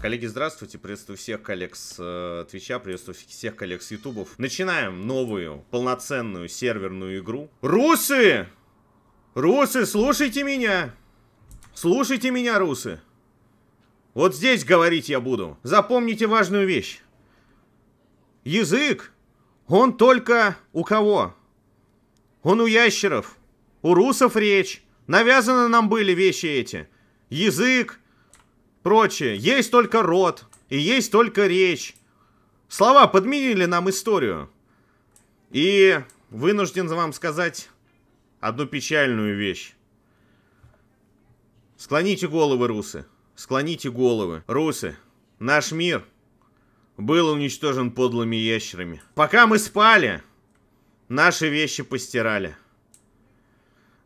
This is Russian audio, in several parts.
Коллеги, здравствуйте. Приветствую всех коллег с э, Твича, приветствую всех коллег с Ютубов. Начинаем новую, полноценную серверную игру. Русы! Русы, слушайте меня! Слушайте меня, русы! Вот здесь говорить я буду. Запомните важную вещь. Язык, он только у кого? Он у ящеров. У русов речь. Навязаны нам были вещи эти. Язык, прочее. Есть только род и есть только речь. Слова подменили нам историю. И вынужден вам сказать одну печальную вещь. Склоните головы, русы. Склоните головы. Русы, наш мир был уничтожен подлыми ящерами. Пока мы спали, наши вещи постирали.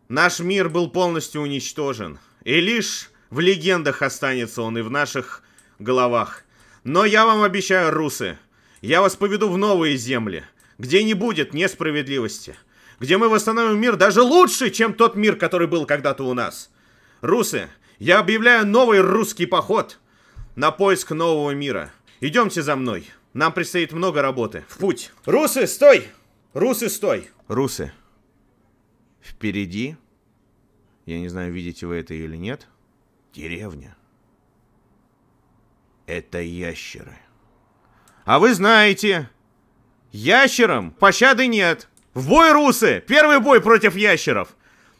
Наш мир был полностью уничтожен. И лишь в легендах останется он и в наших головах. Но я вам обещаю, русы, я вас поведу в новые земли, где не будет несправедливости, где мы восстановим мир даже лучше, чем тот мир, который был когда-то у нас. Русы, я объявляю новый русский поход на поиск нового мира. Идемте за мной. Нам предстоит много работы. В путь. Русы, стой! Русы, стой! Русы. Впереди, я не знаю, видите вы это или нет, Деревня. Это ящеры. А вы знаете, ящерам пощады нет. В бой, русы! Первый бой против ящеров!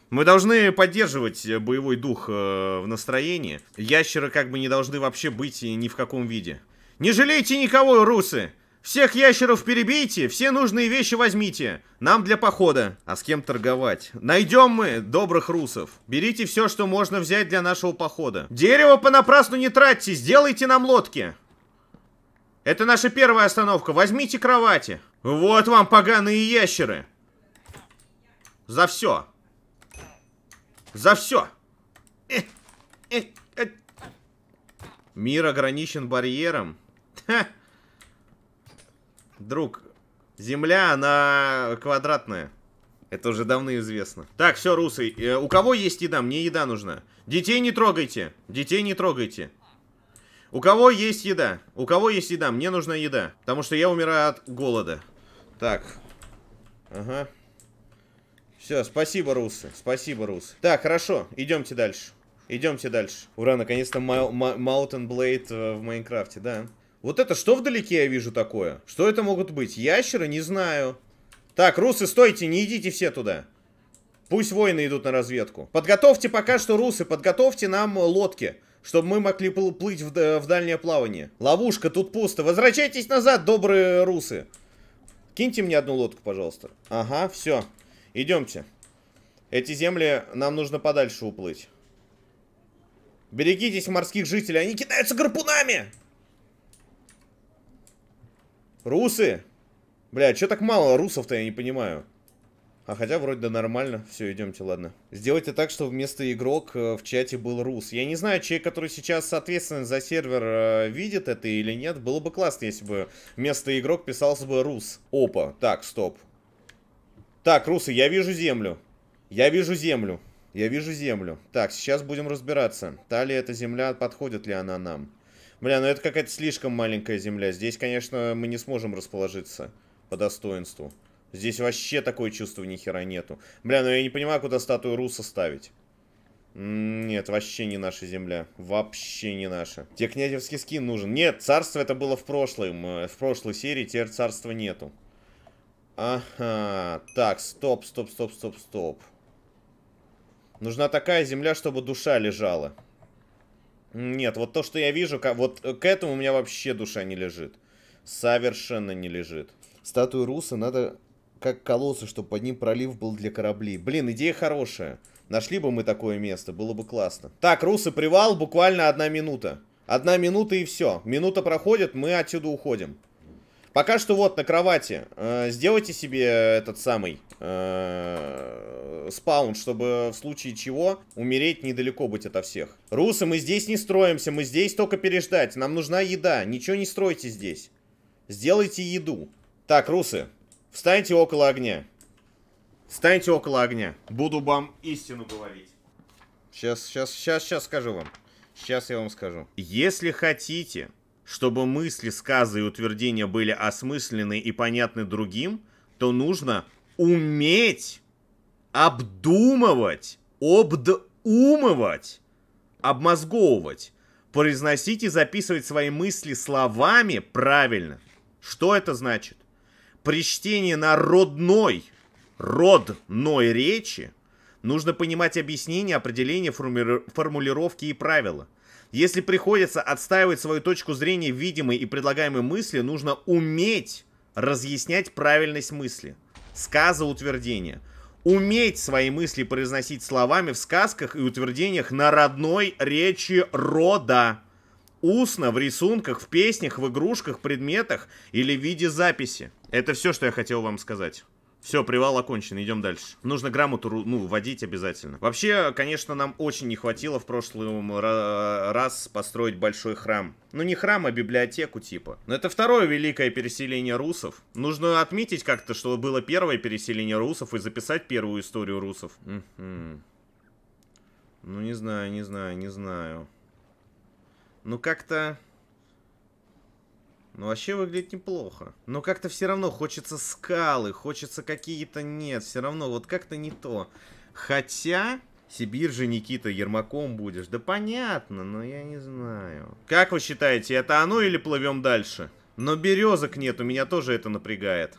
Мы должны поддерживать боевой дух э, в настроении. Ящеры как бы не должны вообще быть ни в каком виде. Не жалейте никого, русы! Всех ящеров перебейте, все нужные вещи возьмите. Нам для похода. А с кем торговать? Найдем мы добрых русов. Берите все, что можно взять для нашего похода. Дерево понапрасну не тратьте, сделайте нам лодки. Это наша первая остановка. Возьмите кровати. Вот вам поганые ящеры. За все. За все. Мир ограничен барьером. Ха. Друг, Земля, она квадратная. Это уже давно известно. Так, все, русы. Э, у кого есть еда? Мне еда нужна. Детей не трогайте. Детей не трогайте. У кого есть еда? У кого есть еда? Мне нужна еда. Потому что я умираю от голода. Так. Ага. Все, спасибо, русы. Спасибо, русы. Так, хорошо. Идемте дальше. Идемте дальше. Ура, наконец-то Mountain Blade э, в Майнкрафте, да. Вот это что вдалеке я вижу такое? Что это могут быть? Ящеры? Не знаю. Так, русы, стойте, не идите все туда. Пусть воины идут на разведку. Подготовьте пока что, русы, подготовьте нам лодки, чтобы мы могли плыть в, в дальнее плавание. Ловушка, тут пусто. Возвращайтесь назад, добрые русы. Киньте мне одну лодку, пожалуйста. Ага, все. Идемте. Эти земли нам нужно подальше уплыть. Берегитесь морских жителей, они кидаются гарпунами! Русы? Бля, что так мало русов-то, я не понимаю. А хотя вроде да нормально. Все, идемте, ладно. Сделайте так, чтобы вместо игрок э, в чате был рус. Я не знаю, человек, который сейчас ответственен за сервер, э, видит это или нет. Было бы классно, если бы вместо игрок писался бы рус. Опа. Так, стоп. Так, русы, я вижу землю. Я вижу землю. Я вижу землю. Так, сейчас будем разбираться. Та ли эта земля, подходит ли она нам. Бля, ну это какая-то слишком маленькая земля. Здесь, конечно, мы не сможем расположиться по достоинству. Здесь вообще такое чувство ни хера нету. Бля, ну я не понимаю, куда статую Руса ставить. Нет, вообще не наша земля. Вообще не наша. Тебе князевский скин нужен. Нет, царство это было в прошлом. Э, в прошлой серии, теперь царства нету. Ага. Так, стоп, стоп, стоп, стоп, стоп. Нужна такая земля, чтобы душа лежала. Нет, вот то, что я вижу, вот к этому у меня вообще душа не лежит. Совершенно не лежит. Статую Руса надо как колоссы, чтобы под ним пролив был для кораблей. Блин, идея хорошая. Нашли бы мы такое место, было бы классно. Так, Русы, привал, буквально одна минута. Одна минута и все. Минута проходит, мы отсюда уходим. Пока что вот на кровати. Э, сделайте себе этот самый э, спаун, чтобы в случае чего умереть недалеко быть ото всех. Русы, мы здесь не строимся, мы здесь только переждать. Нам нужна еда, ничего не стройте здесь. Сделайте еду. Так, русы, встаньте около огня. Встаньте около огня. Буду вам истину говорить. Сейчас, сейчас, сейчас, сейчас скажу вам. Сейчас я вам скажу. Если хотите, чтобы мысли, сказы и утверждения были осмысленны и понятны другим, то нужно уметь обдумывать, обдумывать, обмозговывать, произносить и записывать свои мысли словами правильно. Что это значит? При чтении на родной, родной речи нужно понимать объяснения, определения, формулировки и правила. Если приходится отстаивать свою точку зрения в видимой и предлагаемой мысли, нужно уметь разъяснять правильность мысли. Сказа утверждения. Уметь свои мысли произносить словами в сказках и утверждениях на родной речи рода. Устно, в рисунках, в песнях, в игрушках, предметах или в виде записи. Это все, что я хотел вам сказать. Все, привал окончен, идем дальше. Нужно грамоту, ну, вводить обязательно. Вообще, конечно, нам очень не хватило в прошлый раз построить большой храм. Ну, не храм, а библиотеку типа. Но это второе великое переселение русов. Нужно отметить как-то, что было первое переселение русов и записать первую историю русов. Ну, не знаю, не знаю, не знаю. Ну, как-то... Ну, вообще выглядит неплохо. Но как-то все равно хочется скалы, хочется какие-то... Нет, все равно вот как-то не то. Хотя... Сибирь же, Никита, Ермаком будешь. Да понятно, но я не знаю. Как вы считаете, это оно или плывем дальше? Но березок у меня тоже это напрягает.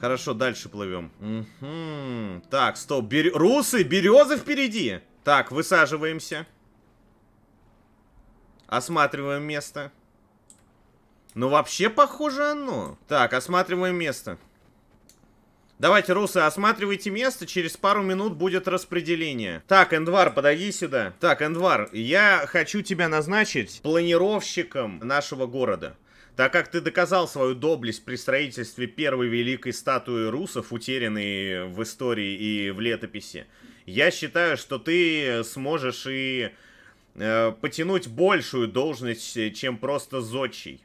Хорошо, дальше плывем. Угу. Так, стоп. Бер... Русы, березы впереди. Так, высаживаемся. Осматриваем место. Ну, вообще, похоже оно. Так, осматриваем место. Давайте, русы, осматривайте место, через пару минут будет распределение. Так, Эндвар, подойди сюда. Так, Эндвар, я хочу тебя назначить планировщиком нашего города. Так как ты доказал свою доблесть при строительстве первой великой статуи русов, утерянной в истории и в летописи, я считаю, что ты сможешь и э, потянуть большую должность, чем просто зодчий.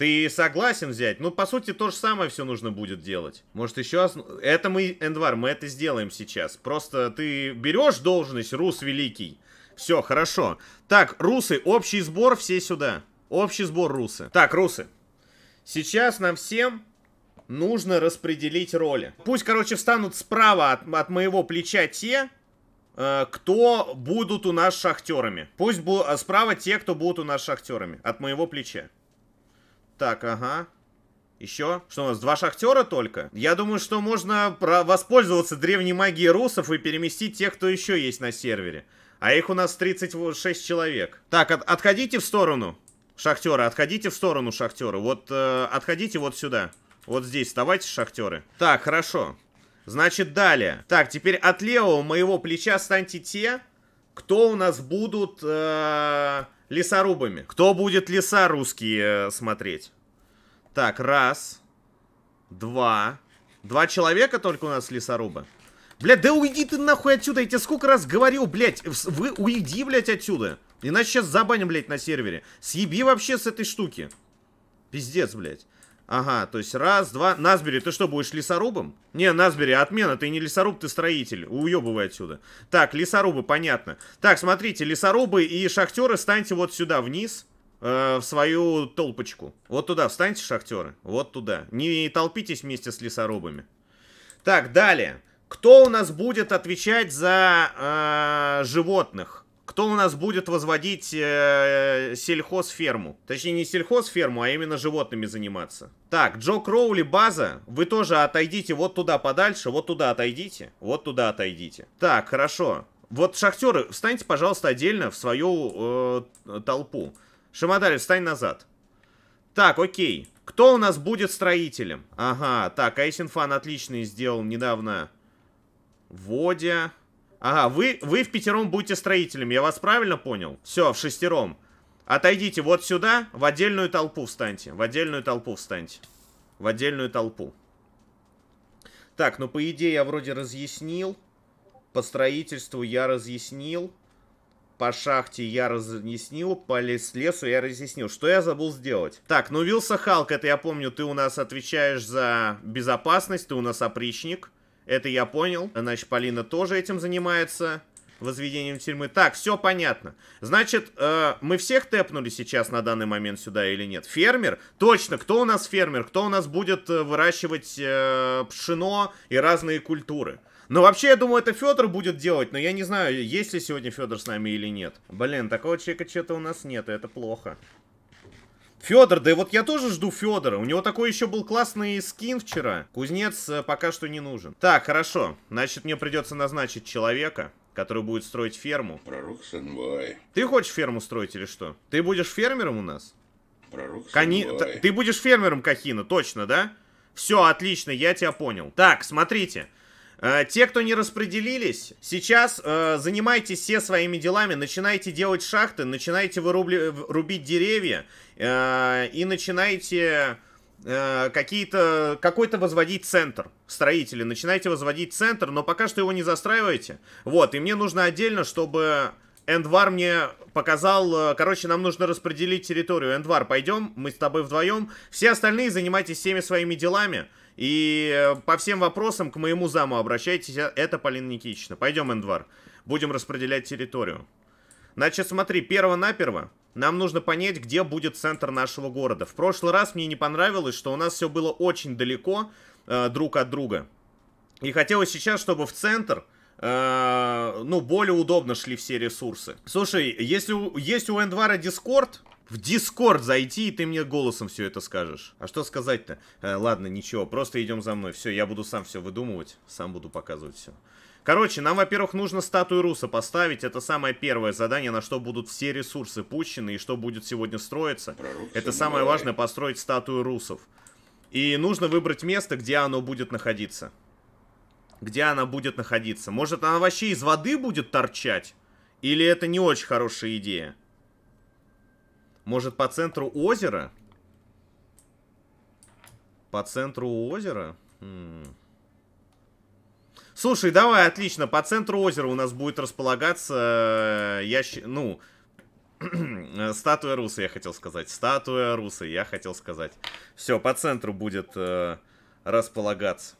Ты согласен взять? Ну, по сути, то же самое все нужно будет делать. Может, еще... Это мы, Эндвар, мы это сделаем сейчас. Просто ты берешь должность, Рус Великий. Все, хорошо. Так, русы, общий сбор, все сюда. Общий сбор, русы. Так, русы. Сейчас нам всем нужно распределить роли. Пусть, короче, встанут справа от, от моего плеча те, э, кто будут у нас шахтерами. Пусть бу справа те, кто будут у нас шахтерами. От моего плеча. Так, ага. Еще? Что у нас, два шахтера только? Я думаю, что можно воспользоваться древней магией русов и переместить тех, кто еще есть на сервере. А их у нас 36 человек. Так, от отходите в сторону, шахтеры, отходите в сторону, шахтеры. Вот, э, отходите вот сюда. Вот здесь вставайте, шахтеры. Так, хорошо. Значит, далее. Так, теперь от левого моего плеча станьте те, кто у нас будут... Э лесорубами. Кто будет леса русские э, смотреть? Так, раз. Два. Два человека только у нас лесоруба. Блядь, да уйди ты нахуй отсюда, я тебе сколько раз говорил, блядь, вы уйди, блядь, отсюда. Иначе сейчас забаним, блядь, на сервере. Съеби вообще с этой штуки. Пиздец, блядь. Ага, то есть раз, два. Назбери, ты что, будешь лесорубом? Не, Назбери, отмена, ты не лесоруб, ты строитель. Уебывай отсюда. Так, лесорубы, понятно. Так, смотрите, лесорубы и шахтеры станьте вот сюда вниз. Э, в свою толпочку. Вот туда встаньте, шахтеры. Вот туда. Не толпитесь вместе с лесорубами. Так, далее. Кто у нас будет отвечать за э, животных? Кто у нас будет возводить э, сельхозферму. Точнее, не сельхозферму, а именно животными заниматься. Так, Джо Кроули, база. Вы тоже отойдите вот туда подальше, вот туда отойдите, вот туда отойдите. Так, хорошо. Вот, шахтеры, встаньте, пожалуйста, отдельно в свою э, толпу. Шамадарь, встань назад. Так, окей. Кто у нас будет строителем? Ага, так, Айсинфан отличный сделал недавно. Водя. Ага, вы, вы в пятером будете строителями, я вас правильно понял? Все, в шестером. Отойдите вот сюда, в отдельную толпу встаньте. В отдельную толпу встаньте. В отдельную толпу. Так, ну по идее я вроде разъяснил. По строительству я разъяснил. По шахте я разъяснил. По лес лесу я разъяснил. Что я забыл сделать? Так, ну Вилса Халк, это я помню, ты у нас отвечаешь за безопасность, ты у нас опричник. Это я понял. Значит, Полина тоже этим занимается. возведением тюрьмы. Так, все понятно. Значит, э, мы всех тэпнули сейчас на данный момент сюда или нет? Фермер? Точно, кто у нас фермер? Кто у нас будет э, выращивать э, пшено и разные культуры? Ну, вообще, я думаю, это Федор будет делать, но я не знаю, есть ли сегодня Федор с нами или нет. Блин, такого человека что-то у нас нет, и это плохо. Федор, да и вот я тоже жду Федора. У него такой еще был классный скин вчера. Кузнец э, пока что не нужен. Так, хорошо. Значит, мне придется назначить человека, который будет строить ферму. Пророк Сенбай. Ты хочешь ферму строить или что? Ты будешь фермером у нас? Пророк Кани... Ты будешь фермером Кахина, точно, да? Все, отлично, я тебя понял. Так, смотрите. Э, те, кто не распределились, сейчас э, занимайтесь все своими делами, начинайте делать шахты, начинайте вырубли- рубить деревья э, и начинайте э, какие-то какой-то возводить центр. Строители, начинайте возводить центр, но пока что его не застраивайте. Вот, и мне нужно отдельно, чтобы Эндвар мне показал, э, короче, нам нужно распределить территорию. Эндвар, пойдем, мы с тобой вдвоем. Все остальные занимайтесь всеми своими делами. И э, по всем вопросам к моему заму обращайтесь. Э, Это Полина Никитична. Пойдем, Эндвар. Будем распределять территорию. Значит, смотри, перво-наперво нам нужно понять, где будет центр нашего города. В прошлый раз мне не понравилось, что у нас все было очень далеко э, друг от друга. И хотелось сейчас, чтобы в центр, э, ну, более удобно шли все ресурсы. Слушай, если у- есть у Эндвара Дискорд, в Дискорд зайти, и ты мне голосом все это скажешь. А что сказать-то? Э, ладно, ничего, просто идем за мной. Все, я буду сам все выдумывать, сам буду показывать все. Короче, нам, во-первых, нужно статую Руса поставить. Это самое первое задание, на что будут все ресурсы пущены и что будет сегодня строиться. Пророк Это самое важное, построить статую русов. И нужно выбрать место, где оно будет находиться. Где она будет находиться. Может, она вообще из воды будет торчать? Или это не очень хорошая идея? Может, по центру озера? По центру озера? М. Слушай, давай, отлично. По центру озера у нас будет располагаться, э, я, щ- ну, Статуя Руса, я хотел сказать. Статуя Руса, я хотел сказать. Все, по центру будет э, располагаться.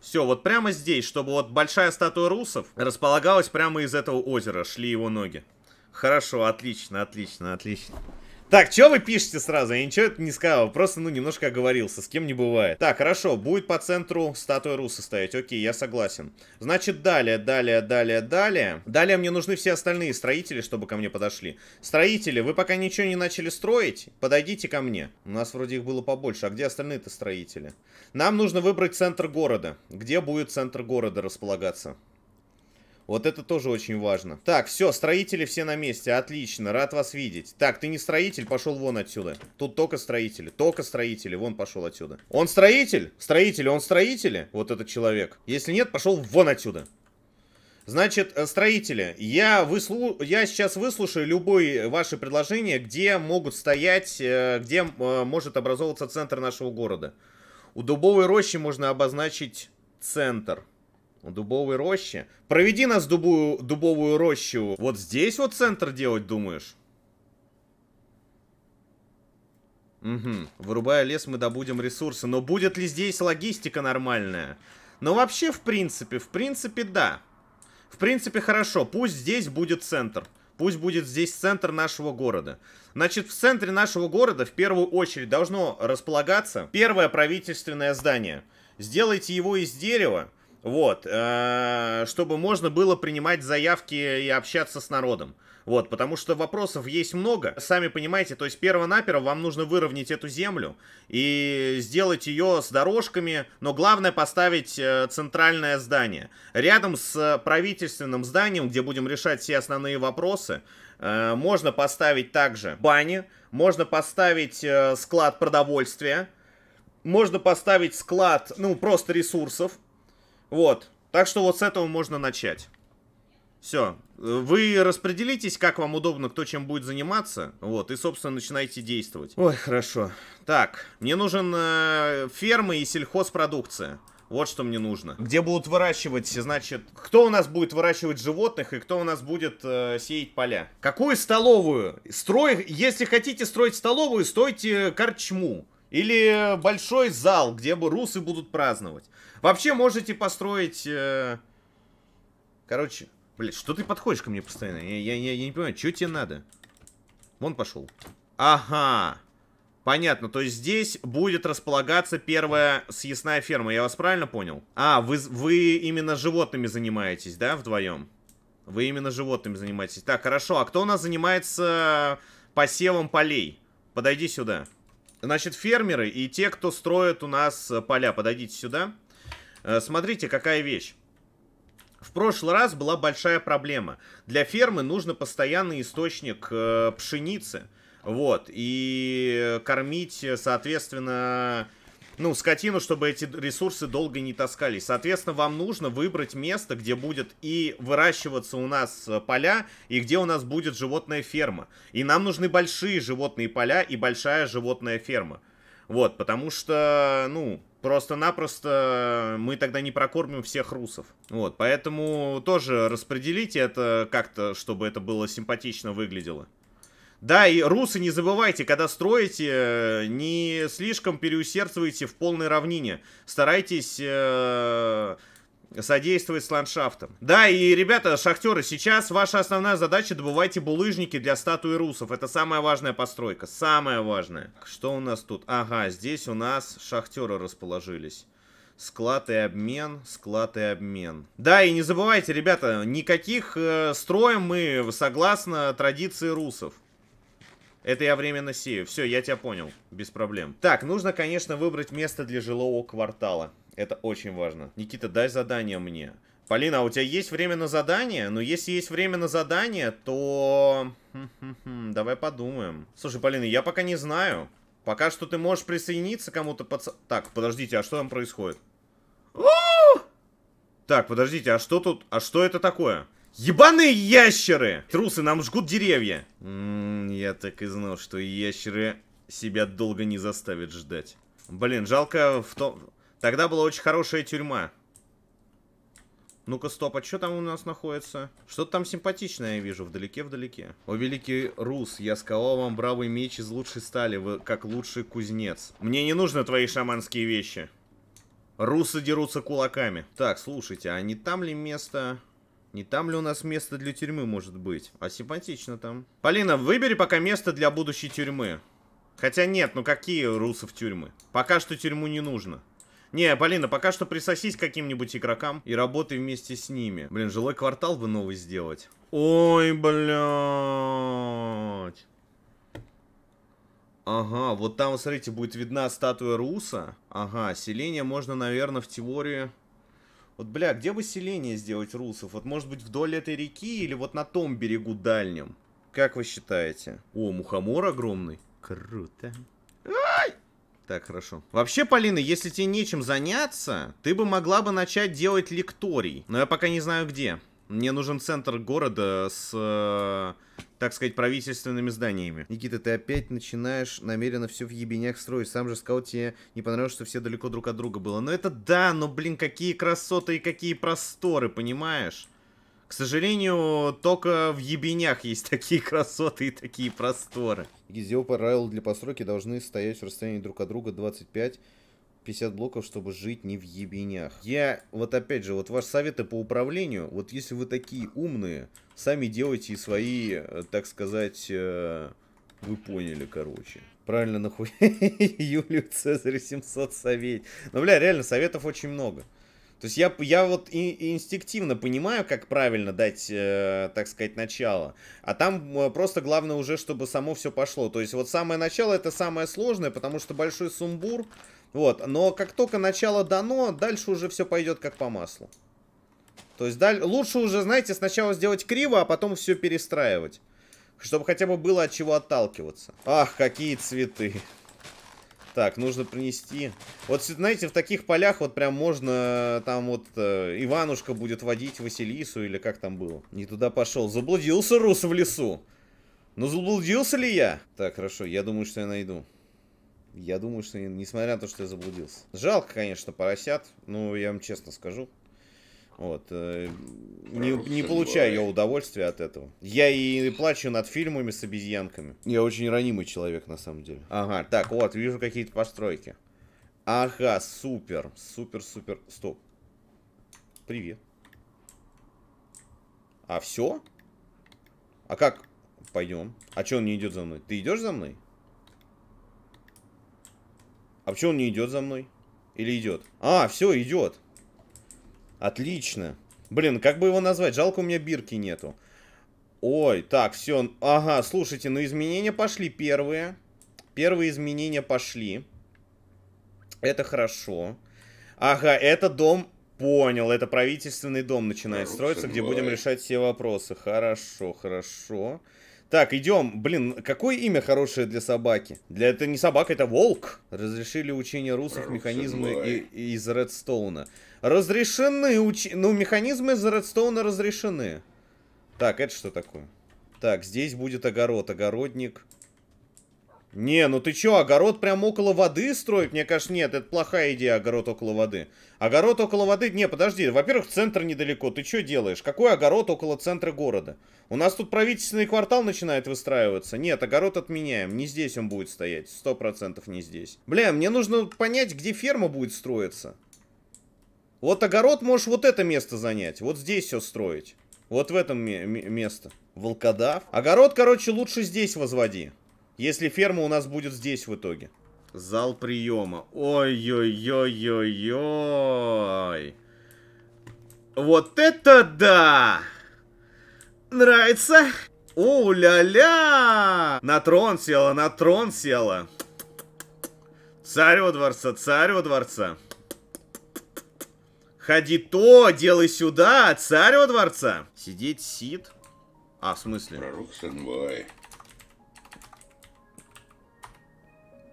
Все, вот прямо здесь, чтобы вот большая статуя русов располагалась прямо из этого озера, шли его ноги. Хорошо, отлично, отлично, отлично. Так, что вы пишете сразу? Я ничего это не сказал, просто, ну, немножко оговорился, с кем не бывает. Так, хорошо, будет по центру статуя Руса стоять, окей, я согласен. Значит, далее, далее, далее, далее. Далее мне нужны все остальные строители, чтобы ко мне подошли. Строители, вы пока ничего не начали строить, подойдите ко мне. У нас вроде их было побольше, а где остальные-то строители? Нам нужно выбрать центр города. Где будет центр города располагаться? Вот это тоже очень важно. Так, все, строители все на месте. Отлично, рад вас видеть. Так, ты не строитель, пошел вон отсюда. Тут только строители, только строители. Вон пошел отсюда. Он строитель? Строитель, он строитель? Вот этот человек. Если нет, пошел вон отсюда. Значит, э, строители, я, выслу... я сейчас выслушаю любые ваши предложения, где могут стоять, э, где э, может образовываться центр нашего города. У дубовой рощи можно обозначить центр. Дубовой рощи. Проведи нас в дубовую, рощу. Вот здесь вот центр делать, думаешь? Угу. Вырубая лес, мы добудем ресурсы. Но будет ли здесь логистика нормальная? Ну, вообще, в принципе, в принципе, да. В принципе, хорошо. Пусть здесь будет центр. Пусть будет здесь центр нашего города. Значит, в центре нашего города в первую очередь должно располагаться первое правительственное здание. Сделайте его из дерева, вот, э, чтобы можно было принимать заявки и общаться с народом. Вот, потому что вопросов есть много. Сами понимаете, то есть перво-наперво вам нужно выровнять эту землю и сделать ее с дорожками, но главное поставить э, центральное здание. Рядом с э, правительственным зданием, где будем решать все основные вопросы, можно поставить также бани, можно поставить склад продовольствия, можно поставить склад, ну, просто ресурсов. Вот. Так что вот с этого можно начать. Все. Вы распределитесь, как вам удобно, кто чем будет заниматься. Вот. И, собственно, начинайте действовать. Ой, хорошо. Так. Мне нужен э, фермы и сельхозпродукция. Вот что мне нужно. Где будут выращивать, значит, кто у нас будет выращивать животных и кто у нас будет э, сеять поля. Какую столовую? Строй, если хотите строить столовую, стойте корчму. Или большой зал, где бы русы будут праздновать. Вообще можете построить... э, Короче, Блять, что ты подходишь ко мне постоянно? Я, я, я, я не понимаю, что тебе надо? Вон пошел. Ага. Понятно, то есть здесь будет располагаться первая съестная ферма, я вас правильно понял? А, вы, вы именно животными занимаетесь, да, вдвоем? Вы именно животными занимаетесь. Так, хорошо, а кто у нас занимается посевом полей? Подойди сюда. Значит, фермеры и те, кто строит у нас поля, подойдите сюда. Э, смотрите, какая вещь. В прошлый раз была большая проблема. Для фермы нужно постоянный источник э, пшеницы. Вот. И кормить, соответственно, ну, скотину, чтобы эти ресурсы долго не таскались. Соответственно, вам нужно выбрать место, где будет и выращиваться у нас поля, и где у нас будет животная ферма. И нам нужны большие животные поля и большая животная ферма. Вот, потому что, ну, Просто-напросто мы тогда не прокормим всех русов. Вот, поэтому тоже распределите это как-то, чтобы это было симпатично выглядело. Да, и русы, не забывайте, когда строите, не слишком переусердствуйте в полной равнине. Старайтесь э, содействовать с ландшафтом. Да, и, ребята, шахтеры, сейчас ваша основная задача добывайте булыжники для статуи русов. Это самая важная постройка, самая важная. Что у нас тут? Ага, здесь у нас шахтеры расположились. Склад и обмен, склад и обмен. Да, и не забывайте, ребята, никаких э, строим мы согласно традиции русов. Это я временно сею. Все, я тебя понял. Без проблем. Так, нужно, конечно, выбрать место для жилого квартала. Это очень важно. Никита, дай задание мне. Полина, а у тебя есть время на задание? Ну, если есть время на задание, то... Давай подумаем. Слушай, Полина, я пока не знаю. Пока что ты можешь присоединиться кому-то под... Так, подождите, а что там происходит? Так, подождите, а что тут... А что это такое? Ебаные ящеры! Трусы, нам жгут деревья. М я так и знал, что ящеры себя долго не заставят ждать. Блин, жалко в том... Тогда была очень хорошая тюрьма. Ну-ка, стоп, а что там у нас находится? Что-то там симпатичное я вижу, вдалеке-вдалеке. О, великий Рус, я сковал вам бравый меч из лучшей стали, вы как лучший кузнец. Мне не нужны твои шаманские вещи. Русы дерутся кулаками. Так, слушайте, а не там ли место... Не там ли у нас место для тюрьмы может быть? А симпатично там. Полина, выбери пока место для будущей тюрьмы. Хотя нет, ну какие русов тюрьмы? Пока что тюрьму не нужно. Не, Полина, пока что присосись к каким-нибудь игрокам и работай вместе с ними. Блин, жилой квартал бы новый сделать. Ой, блядь. Ага, вот там, смотрите, будет видна статуя Руса. Ага, селение можно, наверное, в теории... Вот, бля, где бы селение сделать русов? Вот, может быть, вдоль этой реки или вот на том берегу дальнем? Как вы считаете? О, мухомор огромный. Круто. Ай! Так, хорошо. Вообще, Полина, если тебе нечем заняться, ты бы могла бы начать делать лекторий. Но я пока не знаю где. Мне нужен центр города с, э, так сказать, правительственными зданиями. Никита, ты опять начинаешь намеренно все в ебенях строить. Сам же сказал, тебе не понравилось, что все далеко друг от друга было. Но это да, но, блин, какие красоты и какие просторы, понимаешь? К сожалению, только в ебенях есть такие красоты и такие просторы. Гизео правила для постройки должны стоять в расстоянии друг от друга 25 50 блоков, чтобы жить не в ебенях. Я, вот опять же, вот ваши советы по управлению, вот если вы такие умные, сами делайте свои, э, так сказать, э, вы поняли, короче. Правильно, нахуй, Юлию Цезарь 700 совет. Ну, бля, реально, советов очень много. То есть я, я вот и, инстинктивно понимаю, как правильно дать, э, так сказать, начало. А там э, просто главное уже, чтобы само все пошло. То есть вот самое начало это самое сложное, потому что большой сумбур. Вот, но как только начало дано, дальше уже все пойдет как по маслу. То есть даль... лучше уже, знаете, сначала сделать криво, а потом все перестраивать. Чтобы хотя бы было от чего отталкиваться. Ах, какие цветы. Так, нужно принести. Вот, знаете, в таких полях вот прям можно, там вот э, Иванушка будет водить Василису или как там было. Не туда пошел. Заблудился Рус в лесу. Ну, заблудился ли я? Так, хорошо, я думаю, что я найду. Я думаю, что несмотря на то, что я заблудился. Жалко, конечно, поросят, но я вам честно скажу. Вот. Э, не, не получаю я удовольствия от этого. Я и плачу над фильмами с обезьянками. Я очень ранимый человек, на самом деле. Ага, так, вот, вижу какие-то постройки. Ага, супер, супер, супер. Стоп. Привет. А, все? А как? Пойдем. А че он не идет за мной? Ты идешь за мной? А почему он не идет за мной? Или идет? А, все, идет. Отлично. Блин, как бы его назвать? Жалко, у меня бирки нету. Ой, так, все. Ага, слушайте, ну изменения пошли первые. Первые изменения пошли. Это хорошо. Ага, это дом... Понял, это правительственный дом начинает строиться, где будем решать все вопросы. Хорошо, хорошо. Так, идем. Блин, какое имя хорошее для собаки? Для это не собака, это волк. Разрешили учение русов механизмы и, из Редстоуна. Разрешены учи... Ну, механизмы из Редстоуна разрешены. Так, это что такое? Так, здесь будет огород. Огородник. Не, ну ты чё, огород прям около воды строить? Мне кажется, нет, это плохая идея, огород около воды. Огород около воды? Не, подожди, во-первых, центр недалеко, ты чё делаешь? Какой огород около центра города? У нас тут правительственный квартал начинает выстраиваться. Нет, огород отменяем, не здесь он будет стоять, сто процентов не здесь. Бля, мне нужно понять, где ферма будет строиться. Вот огород можешь вот это место занять, вот здесь все строить. Вот в этом место. Волкодав. Огород, короче, лучше здесь возводи. Если ферма у нас будет здесь в итоге. Зал приема. Ой-ой-ой-ой-ой. Вот это да! Нравится? О-ля-ля! На трон села, на трон села. Царю дворца, царю дворца. Ходи то, делай сюда, царю дворца. Сидеть сид? А, в смысле? Пророк Санвай.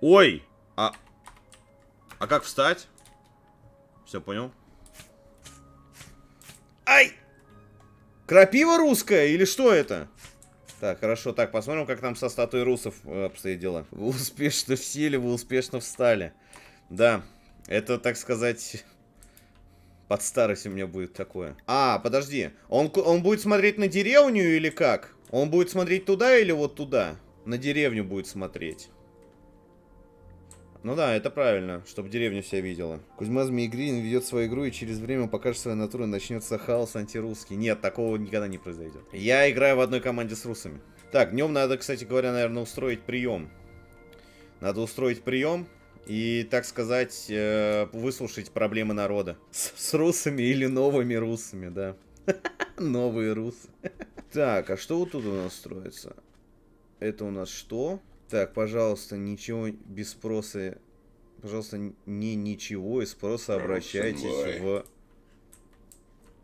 Ой! А... А как встать? Все, понял. Ай! Крапива русская или что это? Так, хорошо. Так, посмотрим, как там со статуей русов э, обстоит дела. Вы успешно силе, вы успешно встали. Да, это, так сказать, под старость у меня будет такое. А, подожди. Он, он будет смотреть на деревню или как? Он будет смотреть туда или вот туда? На деревню будет смотреть. Ну да, это правильно, чтобы деревня вся видела. Кузьма Змеигрин ведет свою игру, и через время покажет свою натуру, и начнется хаос антирусский. Нет, такого никогда не произойдет. Я играю в одной команде с русами. Так, днем надо, кстати говоря, наверное, устроить прием. Надо устроить прием и, так сказать, э, выслушать проблемы народа. С, с русами или новыми русами, да. Новые русы. Так, а что вот тут у нас строится? Это у нас что? Так, пожалуйста, ничего без спроса... Пожалуйста, не ничего и спроса обращайтесь в...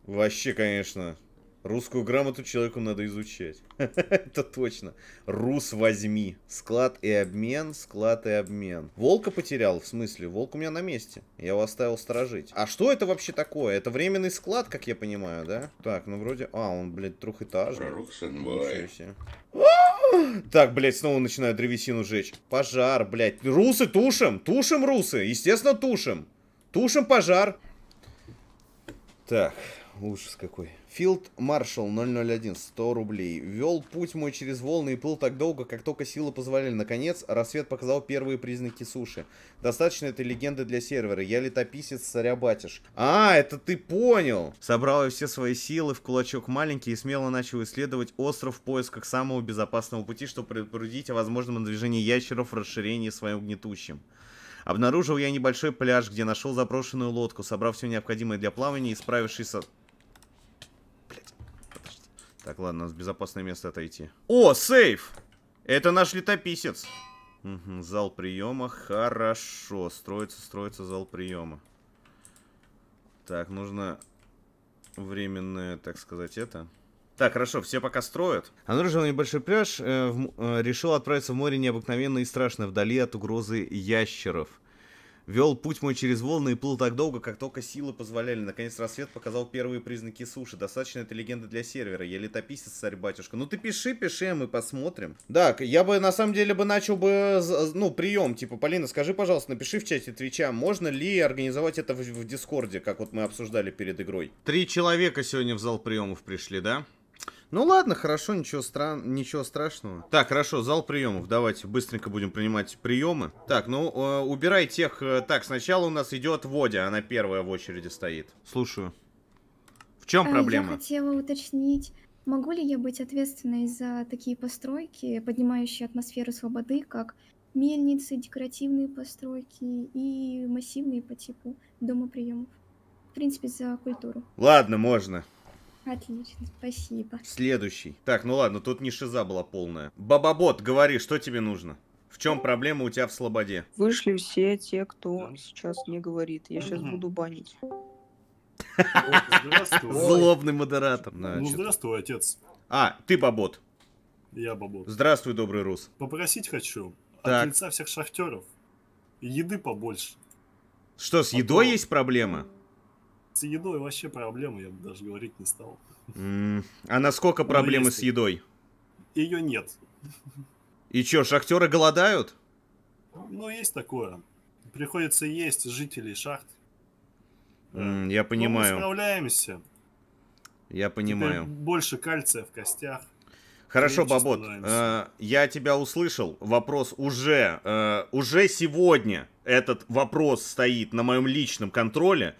Вообще, конечно. Русскую грамоту человеку надо изучать. Это точно. Рус возьми. Склад и обмен, склад и обмен. Волка потерял, в смысле? Волк у меня на месте. Я его оставил сторожить. А что это вообще такое? Это временный склад, как я понимаю, да? Так, ну вроде... А, он, блядь, трехэтажный. Себе. Так, блядь, снова начинаю древесину жечь. Пожар, блядь. Русы тушим, тушим русы. Естественно, тушим. Тушим пожар. Так, ужас какой. Филд Маршал 001, 100 рублей. Вел путь мой через волны и плыл так долго, как только силы позволяли. Наконец, рассвет показал первые признаки суши. Достаточно этой легенды для сервера. Я летописец царя батюш. А, это ты понял! Собрал я все свои силы в кулачок маленький и смело начал исследовать остров в поисках самого безопасного пути, чтобы предупредить о возможном движении ящеров в расширении своим гнетущим. Обнаружил я небольшой пляж, где нашел заброшенную лодку, собрав все необходимое для плавания и справившись с так, ладно, с безопасное место отойти. О, сейф! Это наш летописец. Угу, зал приема. Хорошо. Строится, строится зал приема. Так, нужно временное, так сказать, это. Так, хорошо, все пока строят. Обнаружил небольшой пляж. Э, в, э, решил отправиться в море необыкновенно и страшно, вдали от угрозы ящеров. Вел путь мой через волны и плыл так долго, как только силы позволяли. Наконец рассвет показал первые признаки суши. Достаточно этой легенды для сервера. Я летописец, царь-батюшка. Ну ты пиши, пиши, а мы посмотрим. Да, я бы на самом деле бы начал бы, ну, прием. Типа, Полина, скажи, пожалуйста, напиши в чате Твича, можно ли организовать это в, в Дискорде, как вот мы обсуждали перед игрой. Три человека сегодня в зал приемов пришли, да? Ну ладно, хорошо, ничего, стран... ничего страшного. Так, хорошо, зал приемов. Давайте быстренько будем принимать приемы. Так, ну, э, убирай тех... Э, так, сначала у нас идет Водя, она первая в очереди стоит. Слушаю. В чем а, проблема? Я хотела уточнить. Могу ли я быть ответственной за такие постройки, поднимающие атмосферу свободы, как мельницы, декоративные постройки и массивные по типу дома приемов? В принципе, за культуру. Ладно, можно. Отлично, спасибо. Следующий. Так, ну ладно, тут не шиза была полная. Бабабот, говори, что тебе нужно? В чем проблема у тебя в слободе? Вышли все те, кто сейчас не говорит. Я сейчас буду банить. Злобный модератор. Ну, здравствуй, отец. А, ты бабот. Я бабу. Здравствуй, добрый рус. Попросить хочу Так. от лица всех шахтеров еды побольше. Что, с Потом- едой есть проблема? С едой вообще проблема, я бы даже говорить не стал. М, А насколько Ну, проблемы с едой? Ее нет. И чё, шахтеры голодают? Ну, есть такое. Приходится есть жителей шахт. М, Я Но мы понимаю, справляемся. я Теперь понимаю. больше кальция в костях. Хорошо, Бабот, э, я тебя услышал. Вопрос уже, э, уже сегодня этот вопрос стоит на моем личном контроле.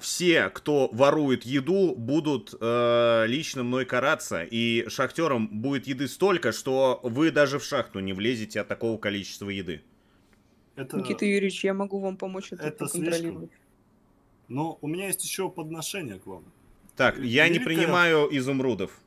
Все, кто ворует еду, будут э, лично мной караться, и шахтерам будет еды столько, что вы даже в шахту не влезете от такого количества еды. Это... Никита Юрьевич, я могу вам помочь это, это проконтролировать. Но у меня есть еще подношение к вам. Так, я не Великая- принимаю изумрудов.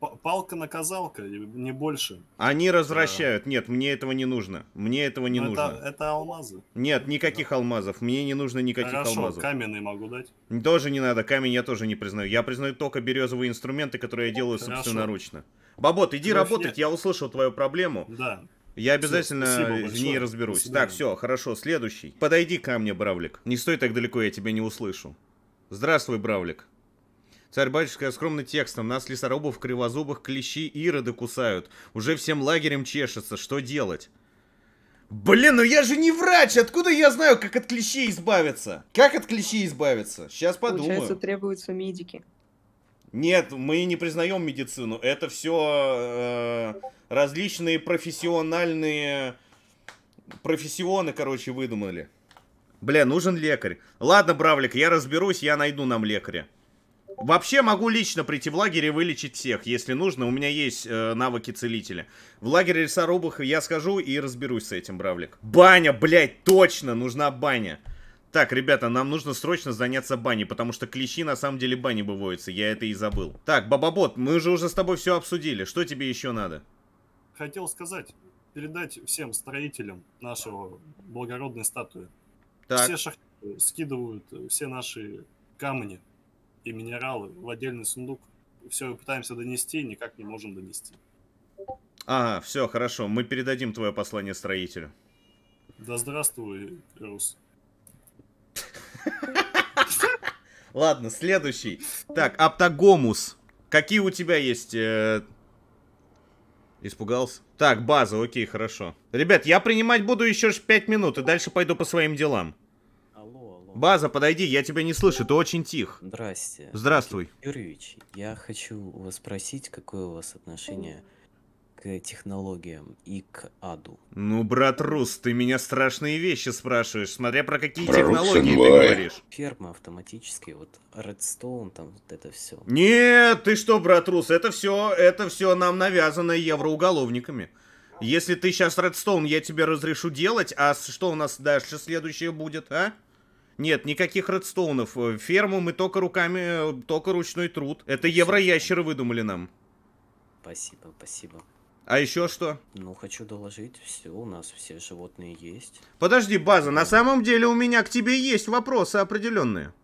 П- Палка-наказалка, и не больше. Они развращают. Нет, мне этого не нужно. Мне этого не Но нужно. Это, это алмазы. Нет, никаких алмазов. Мне не нужно никаких Хорошо, алмазов. каменный могу дать. Тоже не надо, камень я тоже не признаю. Я признаю только березовые инструменты, которые я делаю Хорошо. собственноручно. Бабот, иди Кровь работать, нет. я услышал твою проблему. Да. Я обязательно спасибо в ней разберусь. Так, все, хорошо, следующий. Подойди ко мне, Бравлик. Не стой так далеко, я тебя не услышу. Здравствуй, Бравлик. Царь-батюшка, скромный текстом. Нас, лесорубов, кривозубых, клещи ироды кусают. Уже всем лагерем чешется. Что делать? Блин, ну я же не врач! Откуда я знаю, как от клещей избавиться? Как от клещей избавиться? Сейчас подумаю. Получается, требуются медики. Нет, мы не признаем медицину. Это все различные профессиональные профессионы, короче, выдумали. Бля, нужен лекарь. Ладно, Бравлик, я разберусь, я найду нам лекаря. Вообще могу лично прийти в лагерь и вылечить всех, если нужно. У меня есть э, навыки целителя. В лагере лесорубах я скажу и разберусь с этим, Бравлик. Баня, блядь, точно, нужна баня. Так, ребята, нам нужно срочно заняться баней, потому что клещи на самом деле бани выводятся, я это и забыл. Так, Бабабот, мы же уже с тобой все обсудили, что тебе еще надо? Хотел сказать, передать всем строителям нашего благородной статуи. Так, Все шахтеры скидывают э, все наши камни и минералы в отдельный сундук. Все пытаемся донести, никак не можем донести. ага, все, хорошо, мы передадим твое послание строителю. Да здравствуй, Рус. Ладно, следующий. Так, Аптагомус. Какие у тебя есть... э, Испугался? Так, база, окей, хорошо. Ребят, я принимать буду еще 5 минут, и дальше пойду по своим делам. База, подойди, я тебя не слышу, ты очень тих. Здрасте. Здравствуй. Юрьевич, я хочу у вас спросить, какое у вас отношение к технологиям и к аду. Ну, брат Рус, ты меня страшные вещи спрашиваешь, смотря про какие Про технологии ты говоришь. Ферма автоматическая, вот Redstone, там вот это все. Нет, ты что, брат Рус, это все, это все нам навязано евроуголовниками. Если ты сейчас Редстоун, я тебе разрешу делать, а что у нас дальше следующее будет, а? Нет, никаких редстоунов. Э, Ферму мы только руками, э, только ручной труд. Это евроящеры выдумали нам. Спасибо, спасибо. А еще что? Ну, хочу доложить, все, у нас все животные есть. Подожди, база, на самом деле у меня к тебе есть вопросы определенные.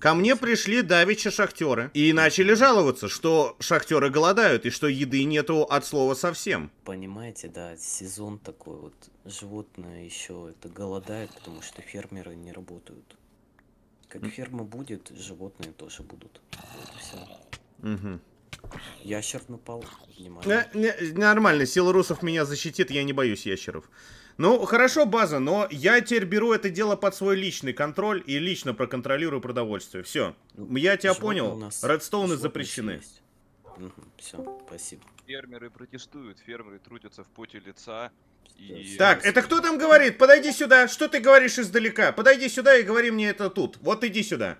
Ко мне пришли давеча шахтеры и начали жаловаться, что шахтеры голодают и что еды нету от слова совсем. Понимаете, да, сезон такой вот, животное еще это голодает, потому что фермеры не работают. Как ферма будет, животные тоже будут. Вот и все. Мгм. Ящер напал, внимание. Не- не- нормально, сила русов меня защитит, я не боюсь ящеров. Ну, хорошо, база, но я теперь беру это дело под свой личный контроль и лично проконтролирую продовольствие. Все. Ну, Я тебя понял. нас- Редстоуны запрещены. все, спасибо. Фермеры протестуют, фермеры трудятся в поте лица. И... Так, это кто там говорит? Подойди сюда. Что ты говоришь издалека? Подойди сюда и говори мне это тут. Вот иди сюда.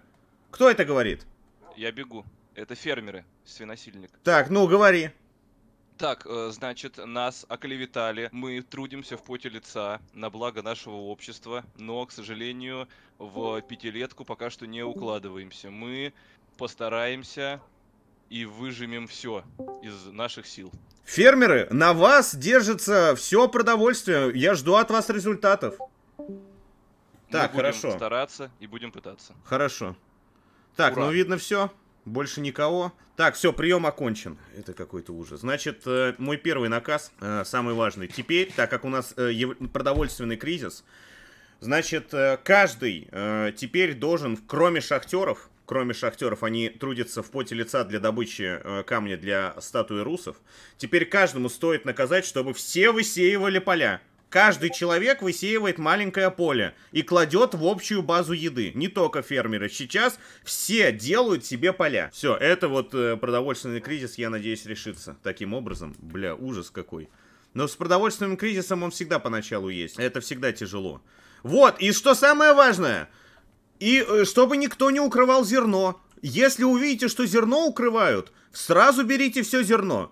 Кто это говорит? Я бегу. Это фермеры, свиносильник. Так, ну говори. Так, э, значит, нас оклеветали, мы трудимся в поте лица на благо нашего общества, но, к сожалению, в пятилетку пока что не укладываемся. Мы постараемся и выжмем все из наших сил. Фермеры, на вас держится все продовольствие. Я жду от вас результатов. Так, мы будем хорошо. стараться и будем пытаться. Хорошо. Так, Ура. ну видно все. Больше никого. Так, все, прием окончен. Это какой-то ужас. Значит, э, мой первый наказ, э, самый важный. Теперь, так как у нас э, продовольственный кризис, значит, каждый теперь должен, кроме шахтеров, кроме шахтеров, они трудятся в поте лица для добычи камня для статуи русов, теперь каждому стоит наказать, чтобы все высеивали поля. Каждый человек высеивает маленькое поле и кладет в общую базу еды. Не только фермеры. Сейчас все делают себе поля. Все, это вот э, продовольственный кризис, я надеюсь, решится таким образом. Бля, ужас какой. Но с продовольственным кризисом он всегда поначалу есть. Это всегда тяжело. Вот, и что самое важное. И э, чтобы никто не укрывал зерно. Если увидите, что зерно укрывают, сразу берите все зерно.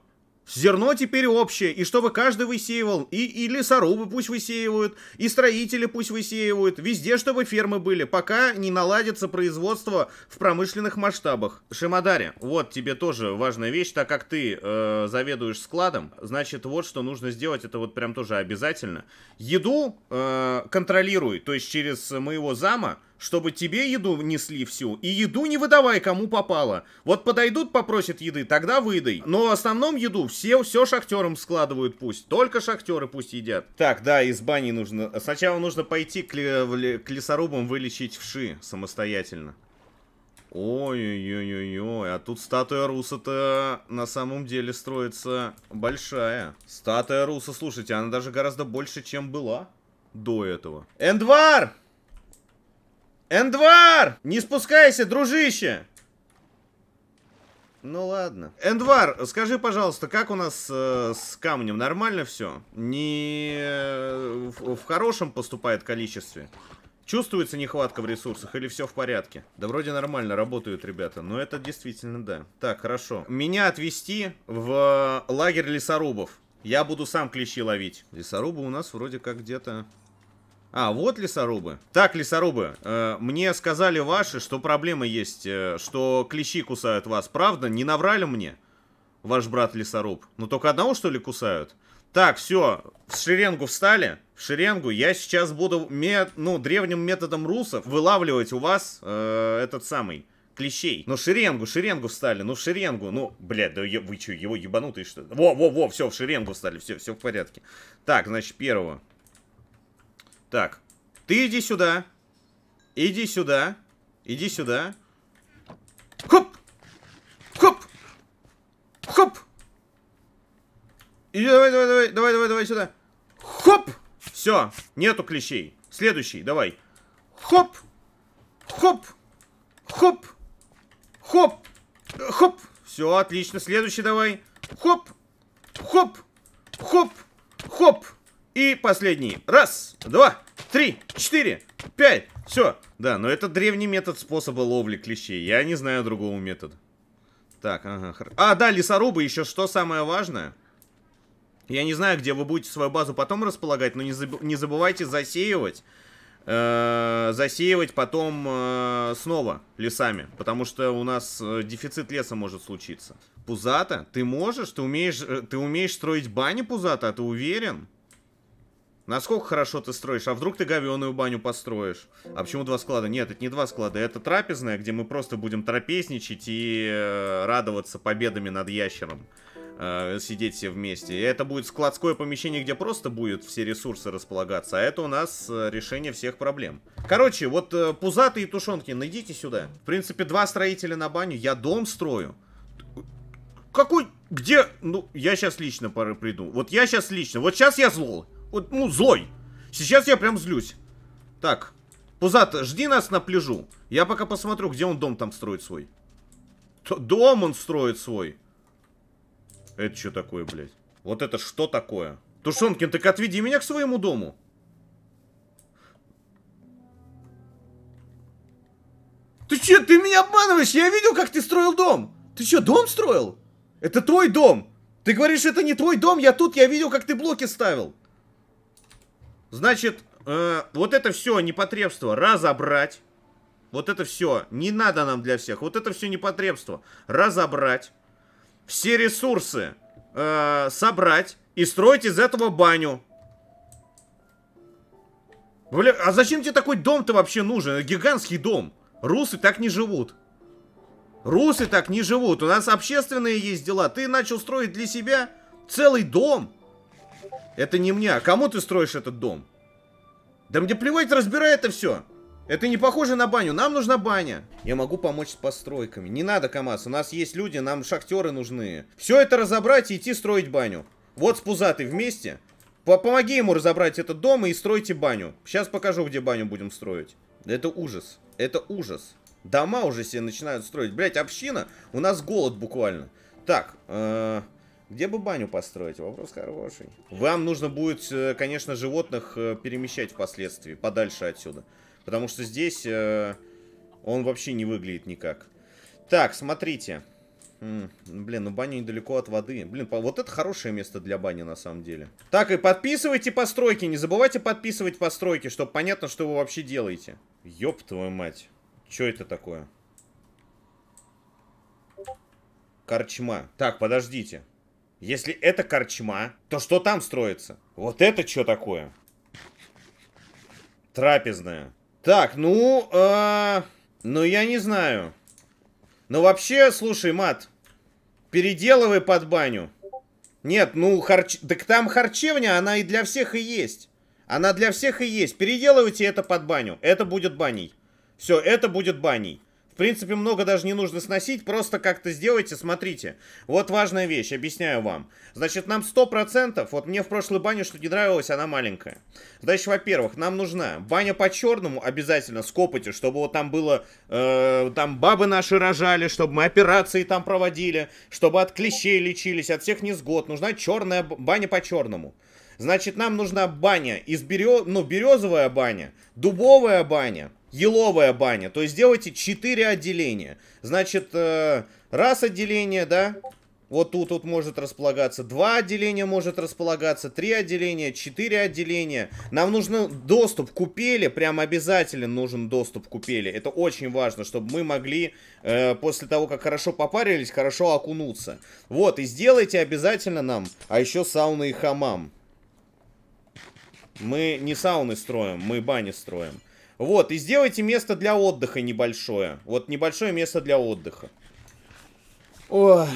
Зерно теперь общее, и чтобы каждый высеивал, и, и лесорубы пусть высеивают, и строители пусть высеивают, везде, чтобы фермы были, пока не наладится производство в промышленных масштабах. Шимадари, вот тебе тоже важная вещь, так как ты э, заведуешь складом, значит, вот что нужно сделать, это вот прям тоже обязательно. Еду э, контролируй, то есть через моего зама, чтобы тебе еду несли всю, и еду не выдавай, кому попало. Вот подойдут, попросят еды, тогда выдай. Но в основном еду все, все шахтерам складывают пусть. Только шахтеры пусть едят. Так, да, из бани нужно... Сначала нужно пойти к, к лесорубам вылечить вши самостоятельно. Ой-ой-ой-ой-ой, а тут статуя Руса-то на самом деле строится большая. Статуя Руса, слушайте, она даже гораздо больше, чем была до этого. Эндвар! Эндвар! Не спускайся, дружище! Ну ладно. Эндвар, скажи, пожалуйста, как у нас э, с камнем? Нормально все? Не э, в, в хорошем поступает количестве? Чувствуется нехватка в ресурсах или все в порядке? Да вроде нормально работают ребята, но это действительно да. Так, хорошо. Меня отвезти в лагерь лесорубов. Я буду сам клещи ловить. Лесорубы у нас вроде как где-то... А, вот лесорубы. Так, лесорубы, э, мне сказали ваши, что проблема есть, э, что клещи кусают вас. Правда? Не наврали мне? Ваш брат лесоруб. Ну только одного, что ли, кусают? Так, все, в шеренгу встали. В шеренгу. Я сейчас буду, мет, ну, древним методом русов вылавливать у вас э, этот самый клещей. Ну, шеренгу, шеренгу встали, ну, в шеренгу. Ну, блядь, да вы что, его ебанутые что ли? Во, во, во, все, в шеренгу встали, все, все в порядке. Так, значит, первого. Так, ты иди сюда. Иди сюда. Иди сюда. Хоп! Хоп! Хоп! Иди, давай, давай, давай, давай, давай, давай сюда. Хоп! Все, нету клещей. Следующий, давай. Хоп! Хоп! Хоп! Хоп! Хоп! Все, отлично. Следующий давай. Хоп! Хоп! Хоп! Хоп! И последний. Раз, два, три, четыре, пять. Все. Да, но это древний метод способа ловли клещей. Я не знаю другого метода. Так, ага. А, да, лесорубы еще что самое важное. Я не знаю, где вы будете свою базу потом располагать, но не, заб- не забывайте засеивать. э, засеивать потом э, снова лесами, потому что у нас э, дефицит леса может случиться. Пузата, ты можешь, ты умеешь, э, ты умеешь строить бани, Пузата, а ты уверен? Насколько хорошо ты строишь? А вдруг ты говеную баню построишь? А почему два склада? Нет, это не два склада, это трапезная, где мы просто будем трапезничать и э, радоваться победами над ящером. Э, сидеть все вместе. И это будет складское помещение, где просто будет все ресурсы располагаться. А это у нас э, решение всех проблем. Короче, вот Пузатый и Тушенки, найдите сюда. В принципе, два строителя на баню. Я дом строю. Какой? Где? Ну, я сейчас лично приду. Вот я сейчас лично. Вот сейчас я злой. Вот, ну, злой. Сейчас я прям злюсь. Так. Пузат, жди нас на пляжу. Я пока посмотрю, где он дом там строит свой. Т- Дом он строит свой. Это что такое, блядь? Вот это что такое? Тушенкин, так отведи меня к своему дому. Ты че, ты меня обманываешь? Я видел, как ты строил дом. Ты что, дом строил? Это твой дом! Ты говоришь, это не твой дом, я тут, я видел, как ты блоки ставил. Значит, э, вот это все непотребство разобрать. Вот это все не надо нам для всех. Вот это все непотребство разобрать. Все ресурсы э, собрать и строить из этого баню. Бля, а зачем тебе такой дом-то вообще нужен? Гигантский дом. Русы так не живут. Русы так не живут. У нас общественные есть дела. Ты начал строить для себя целый дом. Это не мне. А кому ты строишь этот дом? Да мне плевать, разбирай это все. Это не похоже на баню. Нам нужна баня. Я могу помочь с постройками. Не надо, КамАЗ. У нас есть люди, нам шахтеры нужны. Все это разобрать и идти строить баню. Вот с Пузатой вместе. По Помоги ему разобрать этот дом и стройте баню. Сейчас покажу, где баню будем строить. Это ужас. Это ужас. Дома уже себе начинают строить. Блять, община. У нас голод буквально. Так, э где бы баню построить? Вопрос хороший. Вам нужно будет, э, конечно, животных э, перемещать впоследствии, подальше отсюда. Потому что здесь э, он вообще не выглядит никак. Так, смотрите. М -м, блин, ну баня недалеко от воды. Блин, вот это хорошее место для бани на самом деле. Так, и подписывайте постройки. Не забывайте подписывать постройки, чтобы понятно, что вы вообще делаете. Ёб твою мать. Что это такое? Корчма. Так, подождите. Если это корчма, то что там строится? Вот это что такое? Трапезная. Так, ну, э, ну я не знаю. Ну вообще, слушай, мат, переделывай под баню. Нет, ну, харч... так там харчевня, она и для всех и есть. Она для всех и есть. Переделывайте это под баню. Это будет баней. Все, это будет баней. В принципе, много даже не нужно сносить, просто как-то сделайте, смотрите. Вот важная вещь, объясняю вам. Значит, нам 100%, вот мне в прошлой бане что не нравилось, она маленькая. Значит, во-первых, нам нужна баня по-черному обязательно с копотью, чтобы вот там было, э, там бабы наши рожали, чтобы мы операции там проводили, чтобы от клещей лечились, от всех несгод. Нужна черная баня по-черному. Значит, нам нужна баня из берез... ну, березовая баня, дубовая баня, еловая баня. То есть делайте 4 отделения. Значит, э, раз отделение, да, вот тут вот может располагаться, два отделения может располагаться, три отделения, четыре отделения. Нам нужен доступ к купели, прям обязательно нужен доступ к купели. Это очень важно, чтобы мы могли э, после того, как хорошо попарились, хорошо окунуться. Вот, и сделайте обязательно нам, а еще сауна и хамам. Мы не сауны строим, мы бани строим. Вот, и сделайте место для отдыха небольшое. Вот небольшое место для отдыха. Ой.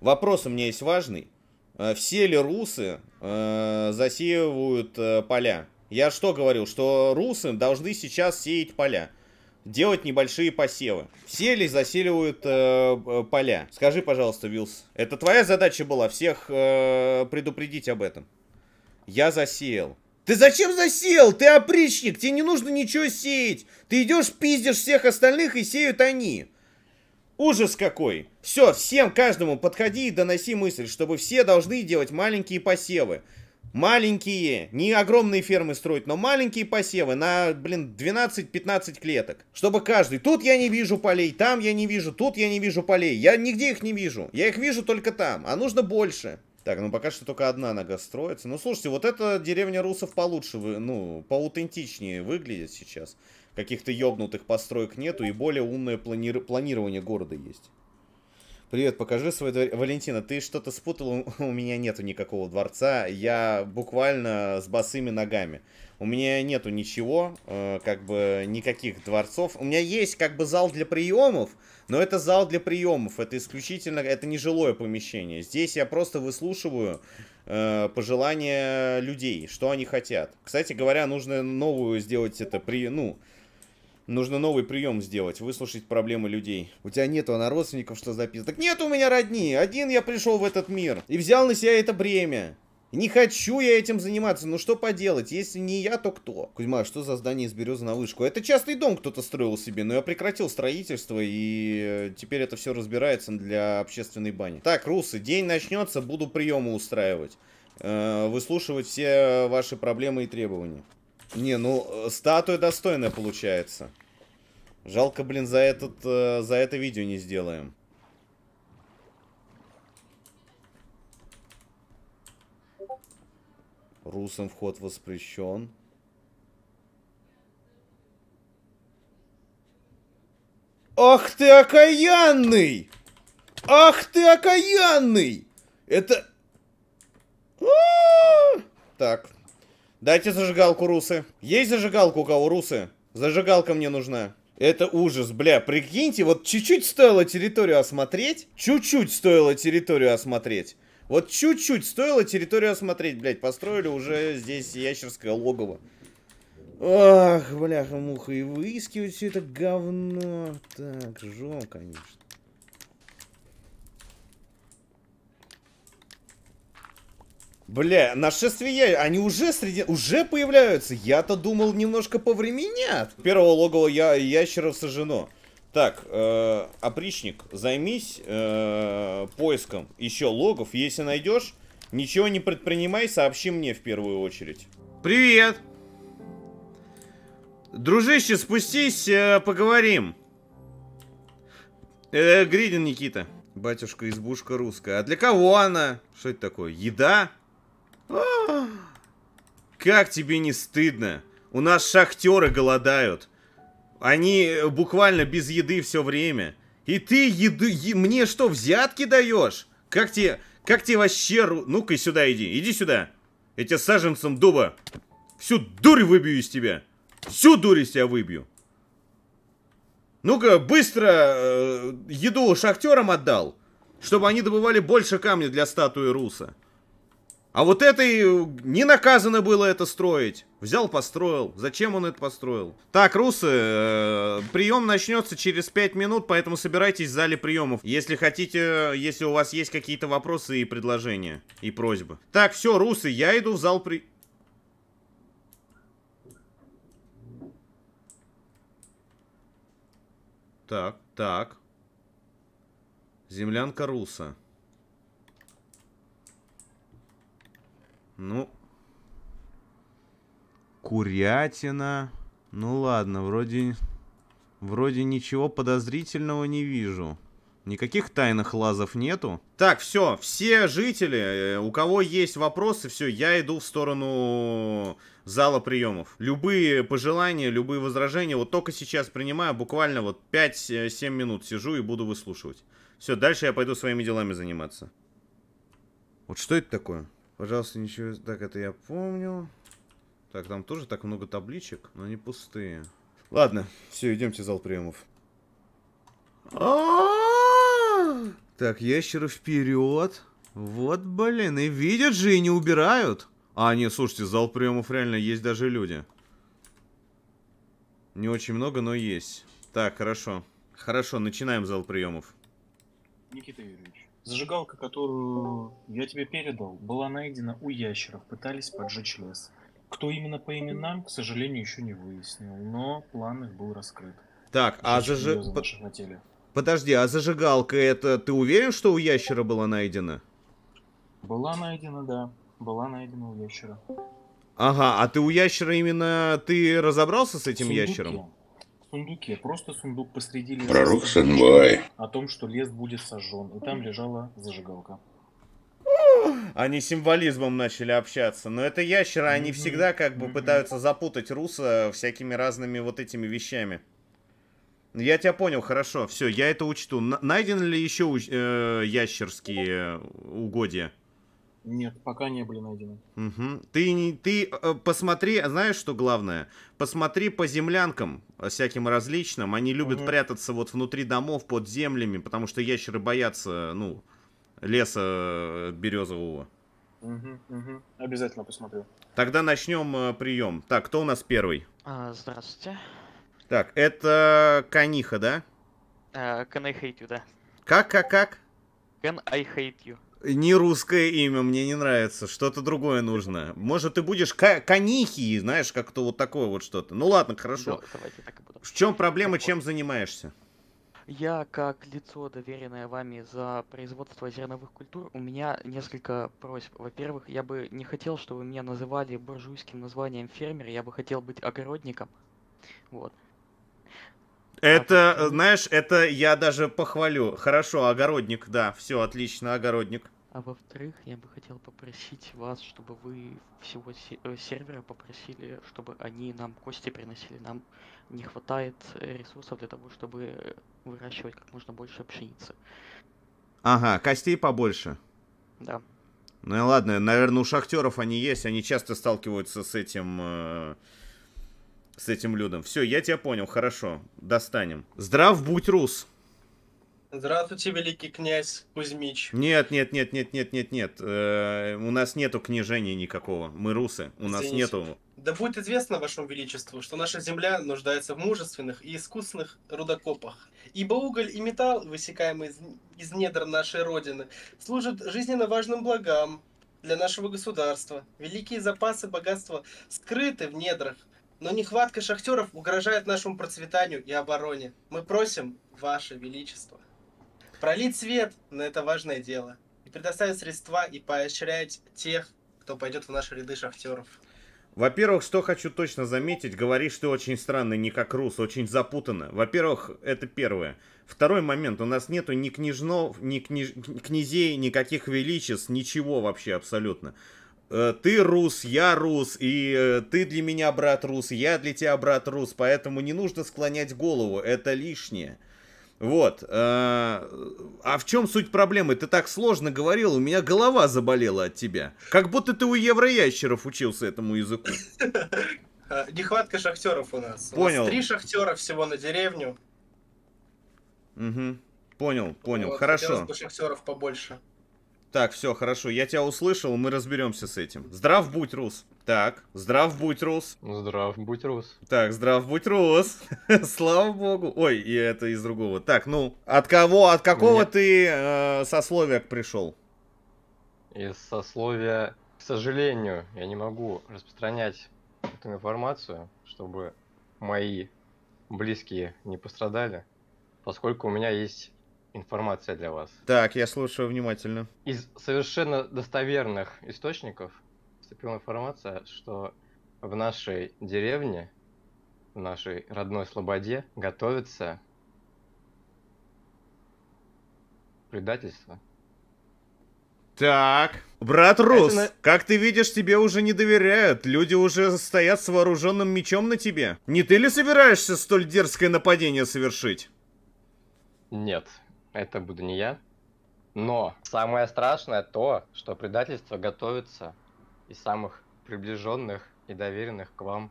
Вопрос у меня есть важный. Э, все ли русы э, засеивают э, поля? Я что говорил? Что русы должны сейчас сеять поля. Делать небольшие посевы. Все ли заселивают э, э поля? Скажи, пожалуйста, Вилс. Это твоя задача была всех э, предупредить об этом. Я засеял. Ты зачем засел? Ты опричник, тебе не нужно ничего сеять. Ты идешь, пиздишь всех остальных и сеют они. Ужас какой. Все, всем, каждому подходи и доноси мысль, чтобы все должны делать маленькие посевы. Маленькие, не огромные фермы строить, но маленькие посевы на, блин, 12-15 клеток. Чтобы каждый, тут я не вижу полей, там я не вижу, тут я не вижу полей. Я нигде их не вижу. Я их вижу только там, а нужно больше. Так, ну пока что только одна нога строится. Ну, слушайте, вот эта деревня русов получше, ну, поаутентичнее выглядит сейчас. Каких-то ёбнутых построек нету, и более умное плани планирование города есть. Привет, покажи свой двор. Валентина, ты что-то спутал? У меня нету никакого дворца. Я буквально с босыми ногами. У меня нету ничего, э, как бы никаких дворцов. У меня есть как бы зал для приемов, но это зал для приемов. Это исключительно, это не жилое помещение. Здесь я просто выслушиваю э, пожелания людей, что они хотят. Кстати говоря, нужно новую сделать это при, ну, Нужно новый прием сделать, выслушать проблемы людей. У тебя нету на родственников, что записано. Так нет у меня родни. Один я пришел в этот мир и взял на себя это бремя. Не хочу я этим заниматься, ну что поделать, если не я, то кто? Кузьма, что за здание из березы на вышку? Это частный дом кто-то строил себе, но я прекратил строительство, и э, теперь это все разбирается для общественной бани. Так, русы, день начнется, буду приемы устраивать. Э, выслушивать все ваши проблемы и требования. Не, ну, э, статуя достойная получается. Жалко, блин, за, этот, за это видео не сделаем. Русам вход воспрещен. Ах ты окаянный! Ах ты окаянный! Это... А! Так. Дайте зажигалку, русы. Есть зажигалка у кого, русы? Зажигалка мне нужна. Это ужас, бля, прикиньте, вот чуть-чуть стоило территорию осмотреть, чуть-чуть стоило территорию осмотреть. Вот чуть-чуть стоило территорию осмотреть, блядь, построили уже здесь ящерское логово. Ах, бляха-муха, и выискивать все это говно. Так, жжем, конечно. Бля, нашествие. Они уже среди... Уже появляются. Я-то думал, немножко повременят. Первого логова я... ящеров сожжено. Так, э, опричник, займись э, поиском еще логов. Если найдешь, ничего не предпринимай, сообщи мне в первую очередь. Привет! Дружище, спустись, э, поговорим. Э, Гридин Никита. Батюшка, избушка русская. А для кого она? Что это такое? Еда? А, Как тебе не стыдно? У нас шахтеры голодают. Они буквально без еды все время. И ты еду... е- мне что, взятки даешь? Как тебе... Как тебе вообще... Ну-ка сюда иди. Иди сюда. Я тебя саженцем дуба. Всю дурь выбью из тебя. Всю дурь из тебя выбью. Ну-ка, быстро э, еду шахтерам отдал. Чтобы они добывали больше камня для статуи Руса. А вот этой э, не наказано было это строить. Взял, построил. Зачем он это построил? Так, русы, э, прием начнется через 5 минут, поэтому собирайтесь в зале приемов. Если хотите, если у вас есть какие-то вопросы и предложения, и просьбы. Так, все, русы, я иду в зал при... Так, так. Землянка руса. Ну. Курятина. Ну ладно, вроде... Вроде ничего подозрительного не вижу. Никаких тайных лазов нету. Так, все, все жители, э, у кого есть вопросы, все, я иду в сторону зала приемов. Любые пожелания, любые возражения, вот только сейчас принимаю, буквально вот 5-7 минут сижу и буду выслушивать. Все, дальше я пойду своими делами заниматься. Вот что это такое? Пожалуйста, ничего... Так, это я помню. Так, там тоже так много табличек, но они пустые. Ладно, все, идемте в зал приемов. Так, ящеры вперед. Вот, блин, и видят же, и не убирают. А, нет, слушайте, зал приемов реально есть даже люди. Не очень много, но есть. Так, хорошо. Хорошо, начинаем зал приемов. Никита Юрьевич, зажигалка, которую я тебе передал, была найдена у ящеров, пытались поджечь лес. Кто именно по именам, к сожалению, еще не выяснил, но план их был раскрыт. Так, а зажи... Подожди, а зажигалка это... Ты уверен, что у ящера была найдена? Была найдена, да, была найдена у ящера. Ага, а ты у ящера именно... Ты разобрался с этим В сундуке. ящером? Сундуке, просто сундук посреди леса. Пророк с Сенбой. О том, что лес будет сожжен, и там лежала зажигалка. Они символизмом начали общаться. Но это ящеры, они всегда как бы пытаются запутать руса всякими разными вот этими вещами. Я тебя понял, хорошо, все, я это учту. Н- найдены ли еще э, ящерские угодья? Нет, пока не были найдены. Мгм. Ты, не- ты э, посмотри, знаешь, что главное? Посмотри по землянкам э, всяким различным. Они любят Мгм. прятаться вот внутри домов, под землями, потому что ящеры боятся, ну, леса э, березового. Мгм, мгм. Обязательно посмотрю. Тогда начнем э, прием. Так, кто у нас первый? А, здравствуйте. Так, это Каниха, да? А, can I hate you, да. Как, как, как? Can I hate you? Не русское имя, мне не нравится. Что-то другое нужно. Может, ты будешь Ка- Канихи, знаешь, как-то вот такое вот что-то. Ну ладно, хорошо. Да. В чем проблема, чем занимаешься? Я, как лицо, доверенное вами за производство зерновых культур, у меня несколько просьб. Во-первых, я бы не хотел, чтобы меня называли буржуйским названием фермер, я бы хотел быть огородником. Вот. Это, почему? знаешь, это я даже похвалю. Хорошо, огородник, да, все, отлично, огородник. А во-вторых, я бы хотел попросить вас, чтобы вы всего се- э, сервера попросили, чтобы они нам кости приносили. Нам не хватает э, ресурсов для того, чтобы выращивать как можно больше пшеницы. Ага, костей побольше. Да. Ну и ладно, наверное, у шахтеров они есть, они часто сталкиваются с этим... э, с этим людом. Все, я тебя понял, хорошо. Достанем. Здрав будь, Рус. Здравствуйте, великий князь Кузьмич. Нет, нет, нет, нет, нет, нет, нет. Э, у нас нету княжения никакого. Мы русы. У нас Извините. нету. Да будет известно вашему величеству, что наша земля нуждается в мужественных и искусных рудокопах. Ибо уголь и металл, высекаемый из, из недр нашей Родины, служат жизненно важным благам для нашего государства. Великие запасы богатства скрыты в недрах, но нехватка шахтеров угрожает нашему процветанию и обороне. Мы просим, ваше величество, пролить свет на это важное дело и предоставить средства и поощрять тех, кто пойдет в наши ряды шахтеров. Во-первых, что хочу точно заметить, говоришь ты очень странно, не как рус, очень запутанно. Во-первых, это первое. Второй момент, у нас нету ни княжнов, ни княж... князей, никаких величеств, ничего вообще абсолютно. Э, Ты рус, я рус, и э, ты для меня брат рус, я для тебя брат рус, поэтому не нужно склонять голову, это лишнее. Вот. э, А в чем суть проблемы? Ты так сложно говорил, у меня голова заболела от тебя. Как будто ты у евроящеров учился этому языку. Нехватка шахтеров у нас. У Понял. нас три шахтера всего на деревню. Угу. Понял, понял. Вот, хорошо. бы шахтеров побольше. Так, все, хорошо. Я тебя услышал, мы разберемся с этим. Здрав будь, Рус. Так, здрав будь, Рус. Здрав будь, Рус. Так, здрав будь, Рус. Слава богу. Ой, и это из другого. Так, ну, от кого, от какого Нет. ты э, сословия пришел? Из сословия, к сожалению, я не могу распространять эту информацию, чтобы мои близкие не пострадали, поскольку у меня есть информация для вас. Так, я слушаю внимательно. Из совершенно достоверных источников поступила информация, что в нашей деревне, в нашей родной Слободе готовится предательство. Так, брат Рус, на- как ты видишь, тебе уже не доверяют. Люди уже стоят с вооруженным мечом на тебе. Не ты ли собираешься столь дерзкое нападение совершить? Нет, это буду не я. Но самое страшное то, что предательство готовится из самых приближенных и доверенных к вам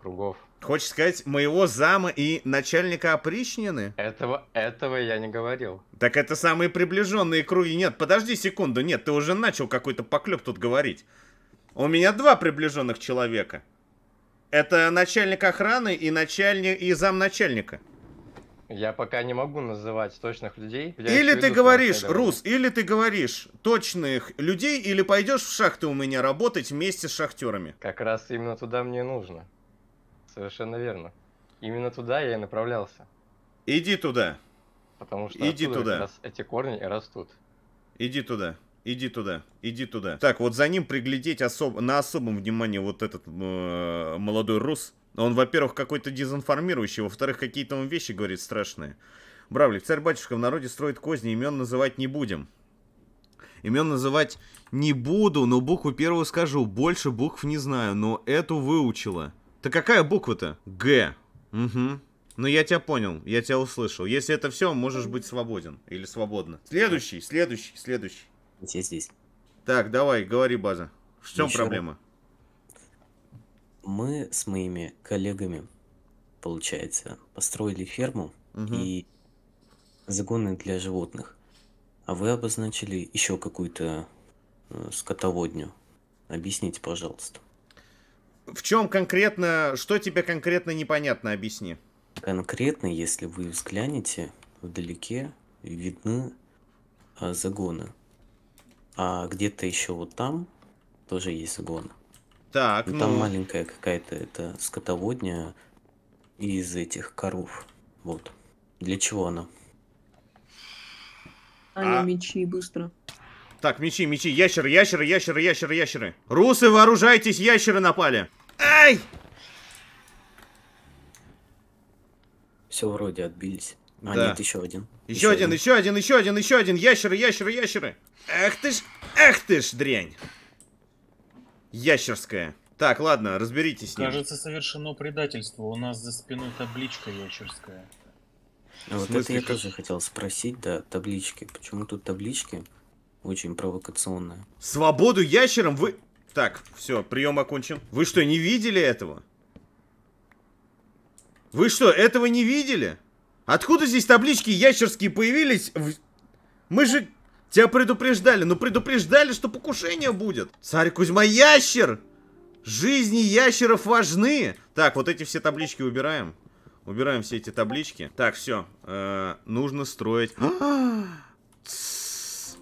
кругов. Хочешь сказать, моего зама и начальника опричнины? Этого, этого я не говорил. Так это самые приближенные круги. Нет, подожди секунду. Нет, ты уже начал какой-то поклеп тут говорить. У меня два приближенных человека. Это начальник охраны и начальник и замначальника. Я пока не могу называть точных людей. Я Или ты говоришь. Рус, или ты говоришь точных людей, или пойдешь в шахты у меня работать вместе с шахтерами. Как раз именно туда мне нужно. Совершенно верно. Именно туда я и направлялся. Иди туда. Потому что Иди туда. эти корни и растут. Иди туда. Иди туда, иди туда. Так, вот за ним приглядеть особ... на особом внимании вот этот э, молодой рус. Он, во-первых, какой-то дезинформирующий, во-вторых, какие-то он вещи говорит страшные. Бравлик, царь-батюшка в народе строит козни, имен называть не будем. Имен называть не буду, но букву первую скажу. Больше букв не знаю, но эту выучила. Да какая буква-то? Г. Угу. Ну я тебя понял, я тебя услышал. Если это все, можешь быть свободен. Или свободно. Следующий, следующий, следующий. Я здесь. Так, давай, говори, база. В чем Еще проблема? Мы с моими коллегами, получается, построили ферму Мгм. и загоны для животных. А вы обозначили еще какую-то э, скотоводню. Объясните, пожалуйста. В чем конкретно, что тебе конкретно непонятно, объясни. Конкретно, если вы взглянете, вдалеке видны а, загоны. А где-то еще вот там тоже есть загоны. Так, Ну, там ну, маленькая какая-то это скотоводня из этих коров. Вот. Для чего она? Аня, А- мечи, быстро. так, мечи, мечи, ящеры, ящеры, ящеры, ящеры, ящеры. Русы, вооружайтесь, ящеры напали. Ай! Все вроде отбились. А Да. нет, еще один. Еще один, еще один, еще один, еще один. Ящеры, ящеры, ящеры. Эх ты ж, эх ты ж, дрянь. Ящерская. Так, ладно, разберитесь с ним. Кажется, совершено предательство. У нас за спиной табличка ящерская. А вот это я как- тоже хотел спросить, да, таблички. Почему тут таблички очень провокационные? Свободу ящерам вы... Так, все, прием окончен. Вы что, не видели этого? Вы что, этого не видели? Откуда здесь таблички ящерские появились? Мы же тебя предупреждали. Ну предупреждали, что покушение будет. Царь Кузьма ящер! Жизни ящеров важны. Так, вот эти все таблички убираем. Убираем все эти таблички. Так, все. нужно строить... Тссс.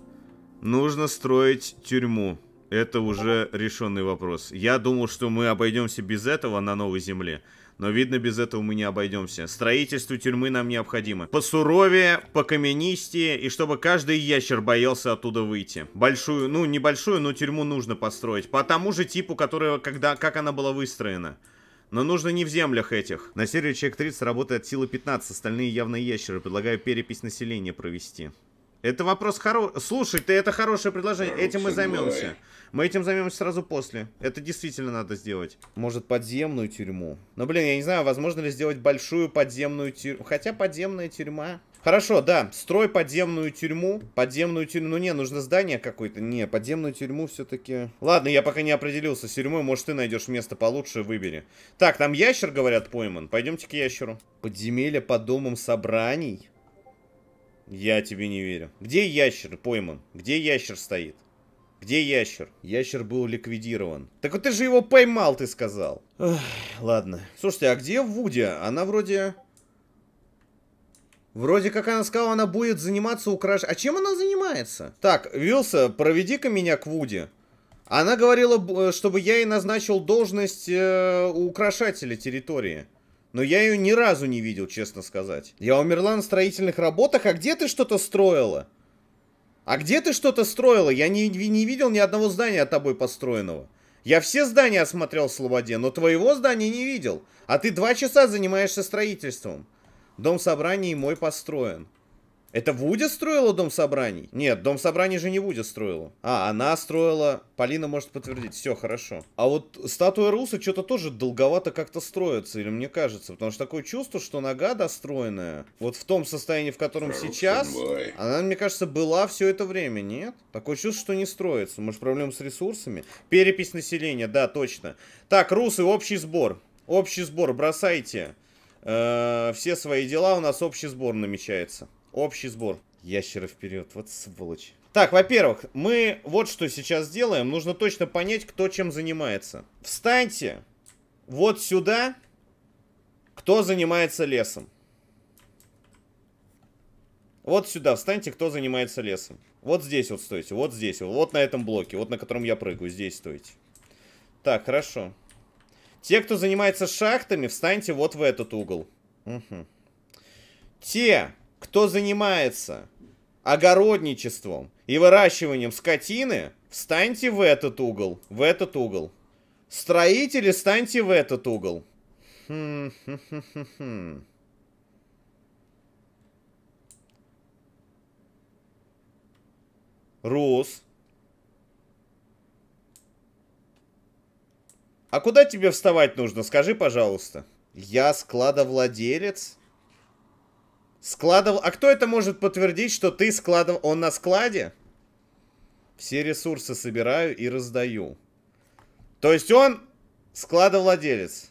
Нужно строить тюрьму. Это уже решенный вопрос. Я думал, что мы обойдемся без этого на новой земле. Но видно, без этого мы не обойдемся. Строительство тюрьмы нам необходимо. Посуровее, покаменистее, и чтобы каждый ящер боялся оттуда выйти. Большую, ну, небольшую, но тюрьму нужно построить. По тому же типу, которая, когда, как она была выстроена. Но нужно не в землях этих. На сервере Человек 30 работает сила 15, остальные явно ящеры. Предлагаю перепись населения провести. Это вопрос хороший. Слушай, ты это хорошее предложение. Этим мы займемся. Мы этим займемся сразу после. Это действительно надо сделать. Может, подземную тюрьму. Но, блин, я не знаю, возможно ли сделать большую подземную тюрьму. Хотя подземная тюрьма. Хорошо, да, строй подземную тюрьму. Подземную тюрьму. Ну не, нужно здание какое-то. Не, подземную тюрьму все-таки. Ладно, я пока не определился с тюрьмой. Может, ты найдешь место получше, выбери. Так, там ящер, говорят, пойман. Пойдемте к ящеру. Подземелье под домом собраний. Я тебе не верю. Где ящер пойман? Где ящер стоит? Где ящер? Ящер был ликвидирован. Так вот ты же его поймал, ты сказал. Эх, ладно. Слушайте, а где Вуди? Она вроде... Вроде как она сказала, она будет заниматься украш... А чем она занимается? Так, Вилса, проведи-ка меня к Вуди. Она говорила, б- чтобы я ей назначил должность э, украшателя территории. Но я ее ни разу не видел, честно сказать. Я умерла на строительных работах, а где ты что-то строила? А где ты что-то строила? Я не, не видел ни одного здания от тобой построенного. Я все здания осмотрел в Слободе, но твоего здания не видел. А ты два часа занимаешься строительством. Дом собраний мой построен. Это Вудя строила дом собраний? Нет, дом собраний же не Вудя строила. А, она строила. Полина может подтвердить. Все, хорошо. А вот статуя Руса что-то тоже долговато как-то строится, или мне кажется. Потому что такое чувство, что нога достроенная, вот в том состоянии, в котором сейчас, она, мне кажется, была все это время, нет? Такое чувство, что не строится. Может, проблема с ресурсами? Перепись населения, да, точно. Так, русы, общий сбор. Общий сбор, бросайте. Э, все свои дела, у нас общий сбор намечается. Общий сбор. Ящеры вперед, вот сволочь. Так, во-первых, мы вот что сейчас делаем. Нужно точно понять, кто чем занимается. Встаньте вот сюда, кто занимается лесом. Вот сюда встаньте, кто занимается лесом. Вот здесь вот стойте, вот здесь, вот, на этом блоке, вот на котором я прыгаю, здесь стойте. Так, хорошо. Те, кто занимается шахтами, встаньте вот в этот угол. Мгм. Те, кто занимается огородничеством и выращиванием скотины, встаньте в этот угол, в этот угол. Строители, встаньте в этот угол. Хм, хм, хм, хм. Рус. А куда тебе вставать нужно? Скажи, пожалуйста. Я складовладелец? Складов... А кто это может подтвердить, что ты складов... Он на складе? Все ресурсы собираю и раздаю. То есть он складовладелец.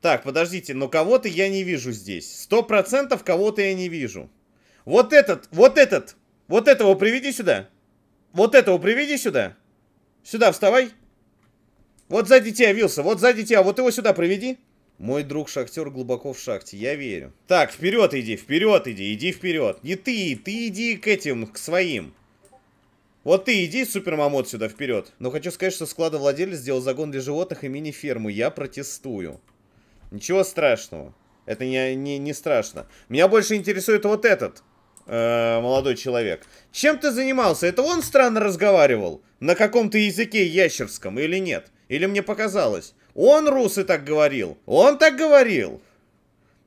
Так, подождите, но кого-то я не вижу здесь. Сто процентов кого-то я не вижу. Вот этот, вот этот, вот этого приведи сюда. Вот этого приведи сюда. Сюда вставай. Вот сзади тебя, Вилса, вот сзади тебя, вот его сюда приведи. Мой друг шахтер глубоко в шахте, я верю. Так, вперед иди, вперед иди, иди вперед. Не ты, ты иди к этим, к своим. Вот ты иди, супермамот, сюда вперед. Но хочу сказать, что складовладелец сделал загон для животных и мини-ферму. Я протестую. Ничего страшного. Это не, не, не страшно. Меня больше интересует вот этот э, молодой человек. Чем ты занимался? Это он странно разговаривал? На каком-то языке ящерском или нет? Или мне показалось? Он русы так говорил. Он так говорил.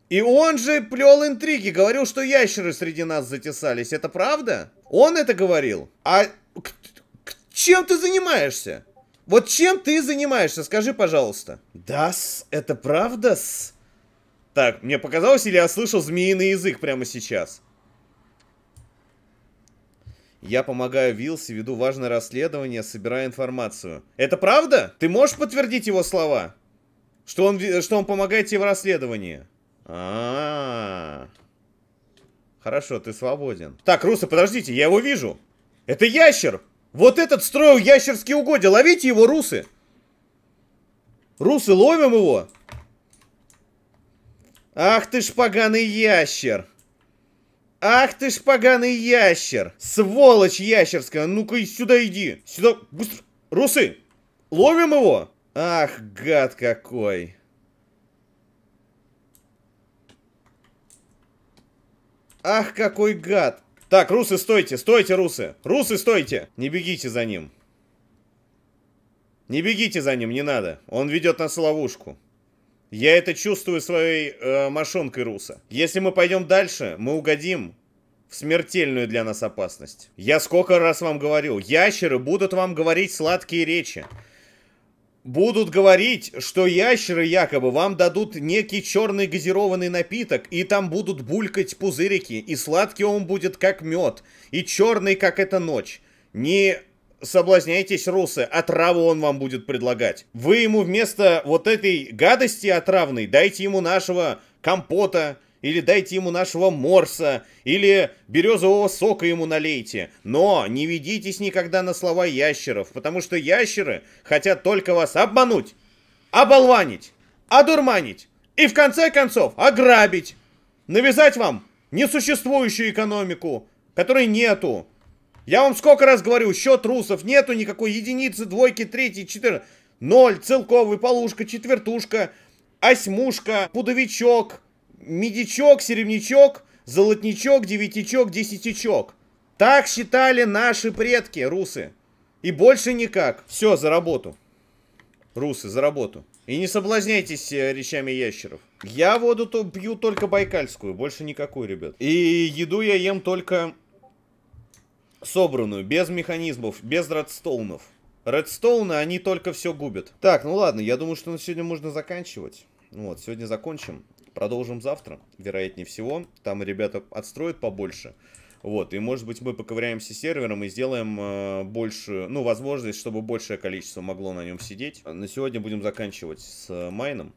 И он же плел интриги, говорил, что ящеры среди нас затесались. Это правда? Он это говорил? А чем ты занимаешься? Вот чем ты занимаешься, скажи, пожалуйста. Да-с, это правда-с? Так, мне показалось, или я слышал змеиный язык прямо сейчас? Я помогаю Вилси, веду важное расследование, собираю информацию. Это правда? Ты можешь подтвердить его слова? Что он, что он помогает тебе в расследовании? А, Хорошо, ты свободен. Так, Русы, подождите, я его вижу. Это ящер! Вот этот строил ящерские угодья. Ловите его, русы! Русы, ловим его! Ах ты ж поганый ящер! Ах ты ж поганый ящер! Сволочь ящерская! Ну-ка сюда иди! Сюда, быстро! Русы! Ловим его! Ах, гад какой! Ах, какой гад! Так, русы, стойте, стойте, русы! Русы, стойте! Не бегите за ним. Не бегите за ним, не надо. Он ведет нас в ловушку. Я это чувствую своей э, мошонкой руса. Если мы пойдем дальше, мы угодим в смертельную для нас опасность. Я сколько раз вам говорил, ящеры будут вам говорить сладкие речи. Будут говорить, что ящеры якобы вам дадут некий черный газированный напиток, и там будут булькать пузырики, и сладкий он будет как мед, и черный как эта ночь. Не соблазняйтесь, русы, отраву он вам будет предлагать. Вы ему вместо вот этой гадости отравной дайте ему нашего компота, или дайте ему нашего морса, или березового сока ему налейте. Но не ведитесь никогда на слова ящеров, потому что ящеры хотят только вас обмануть, оболванить, одурманить и в конце концов ограбить. Навязать вам несуществующую экономику, которой нету. Я вам сколько раз говорю, счет русов нету никакой единицы, двойки, трети, четыре. Ноль, целковый, полушка, четвертушка, осьмушка, пудовичок, медичок, серебнячок, золотничок, девятичок, десятичок. Так считали наши предки, русы. И больше никак. Все, за работу. Русы, за работу. И не соблазняйтесь э, речами ящеров. Я воду то пью только байкальскую, больше никакую, ребят. И еду я ем только собранную, без механизмов, без редстоунов. Редстоуны, они только все губят. Так, ну ладно, я думаю, что на сегодня можно заканчивать. Вот, сегодня закончим. Продолжим завтра, вероятнее всего. Там ребята отстроят побольше. Вот, и может быть мы поковыряемся сервером и сделаем э, больше, ну, возможность, чтобы большее количество могло на нем сидеть. На сегодня будем заканчивать с э, майном.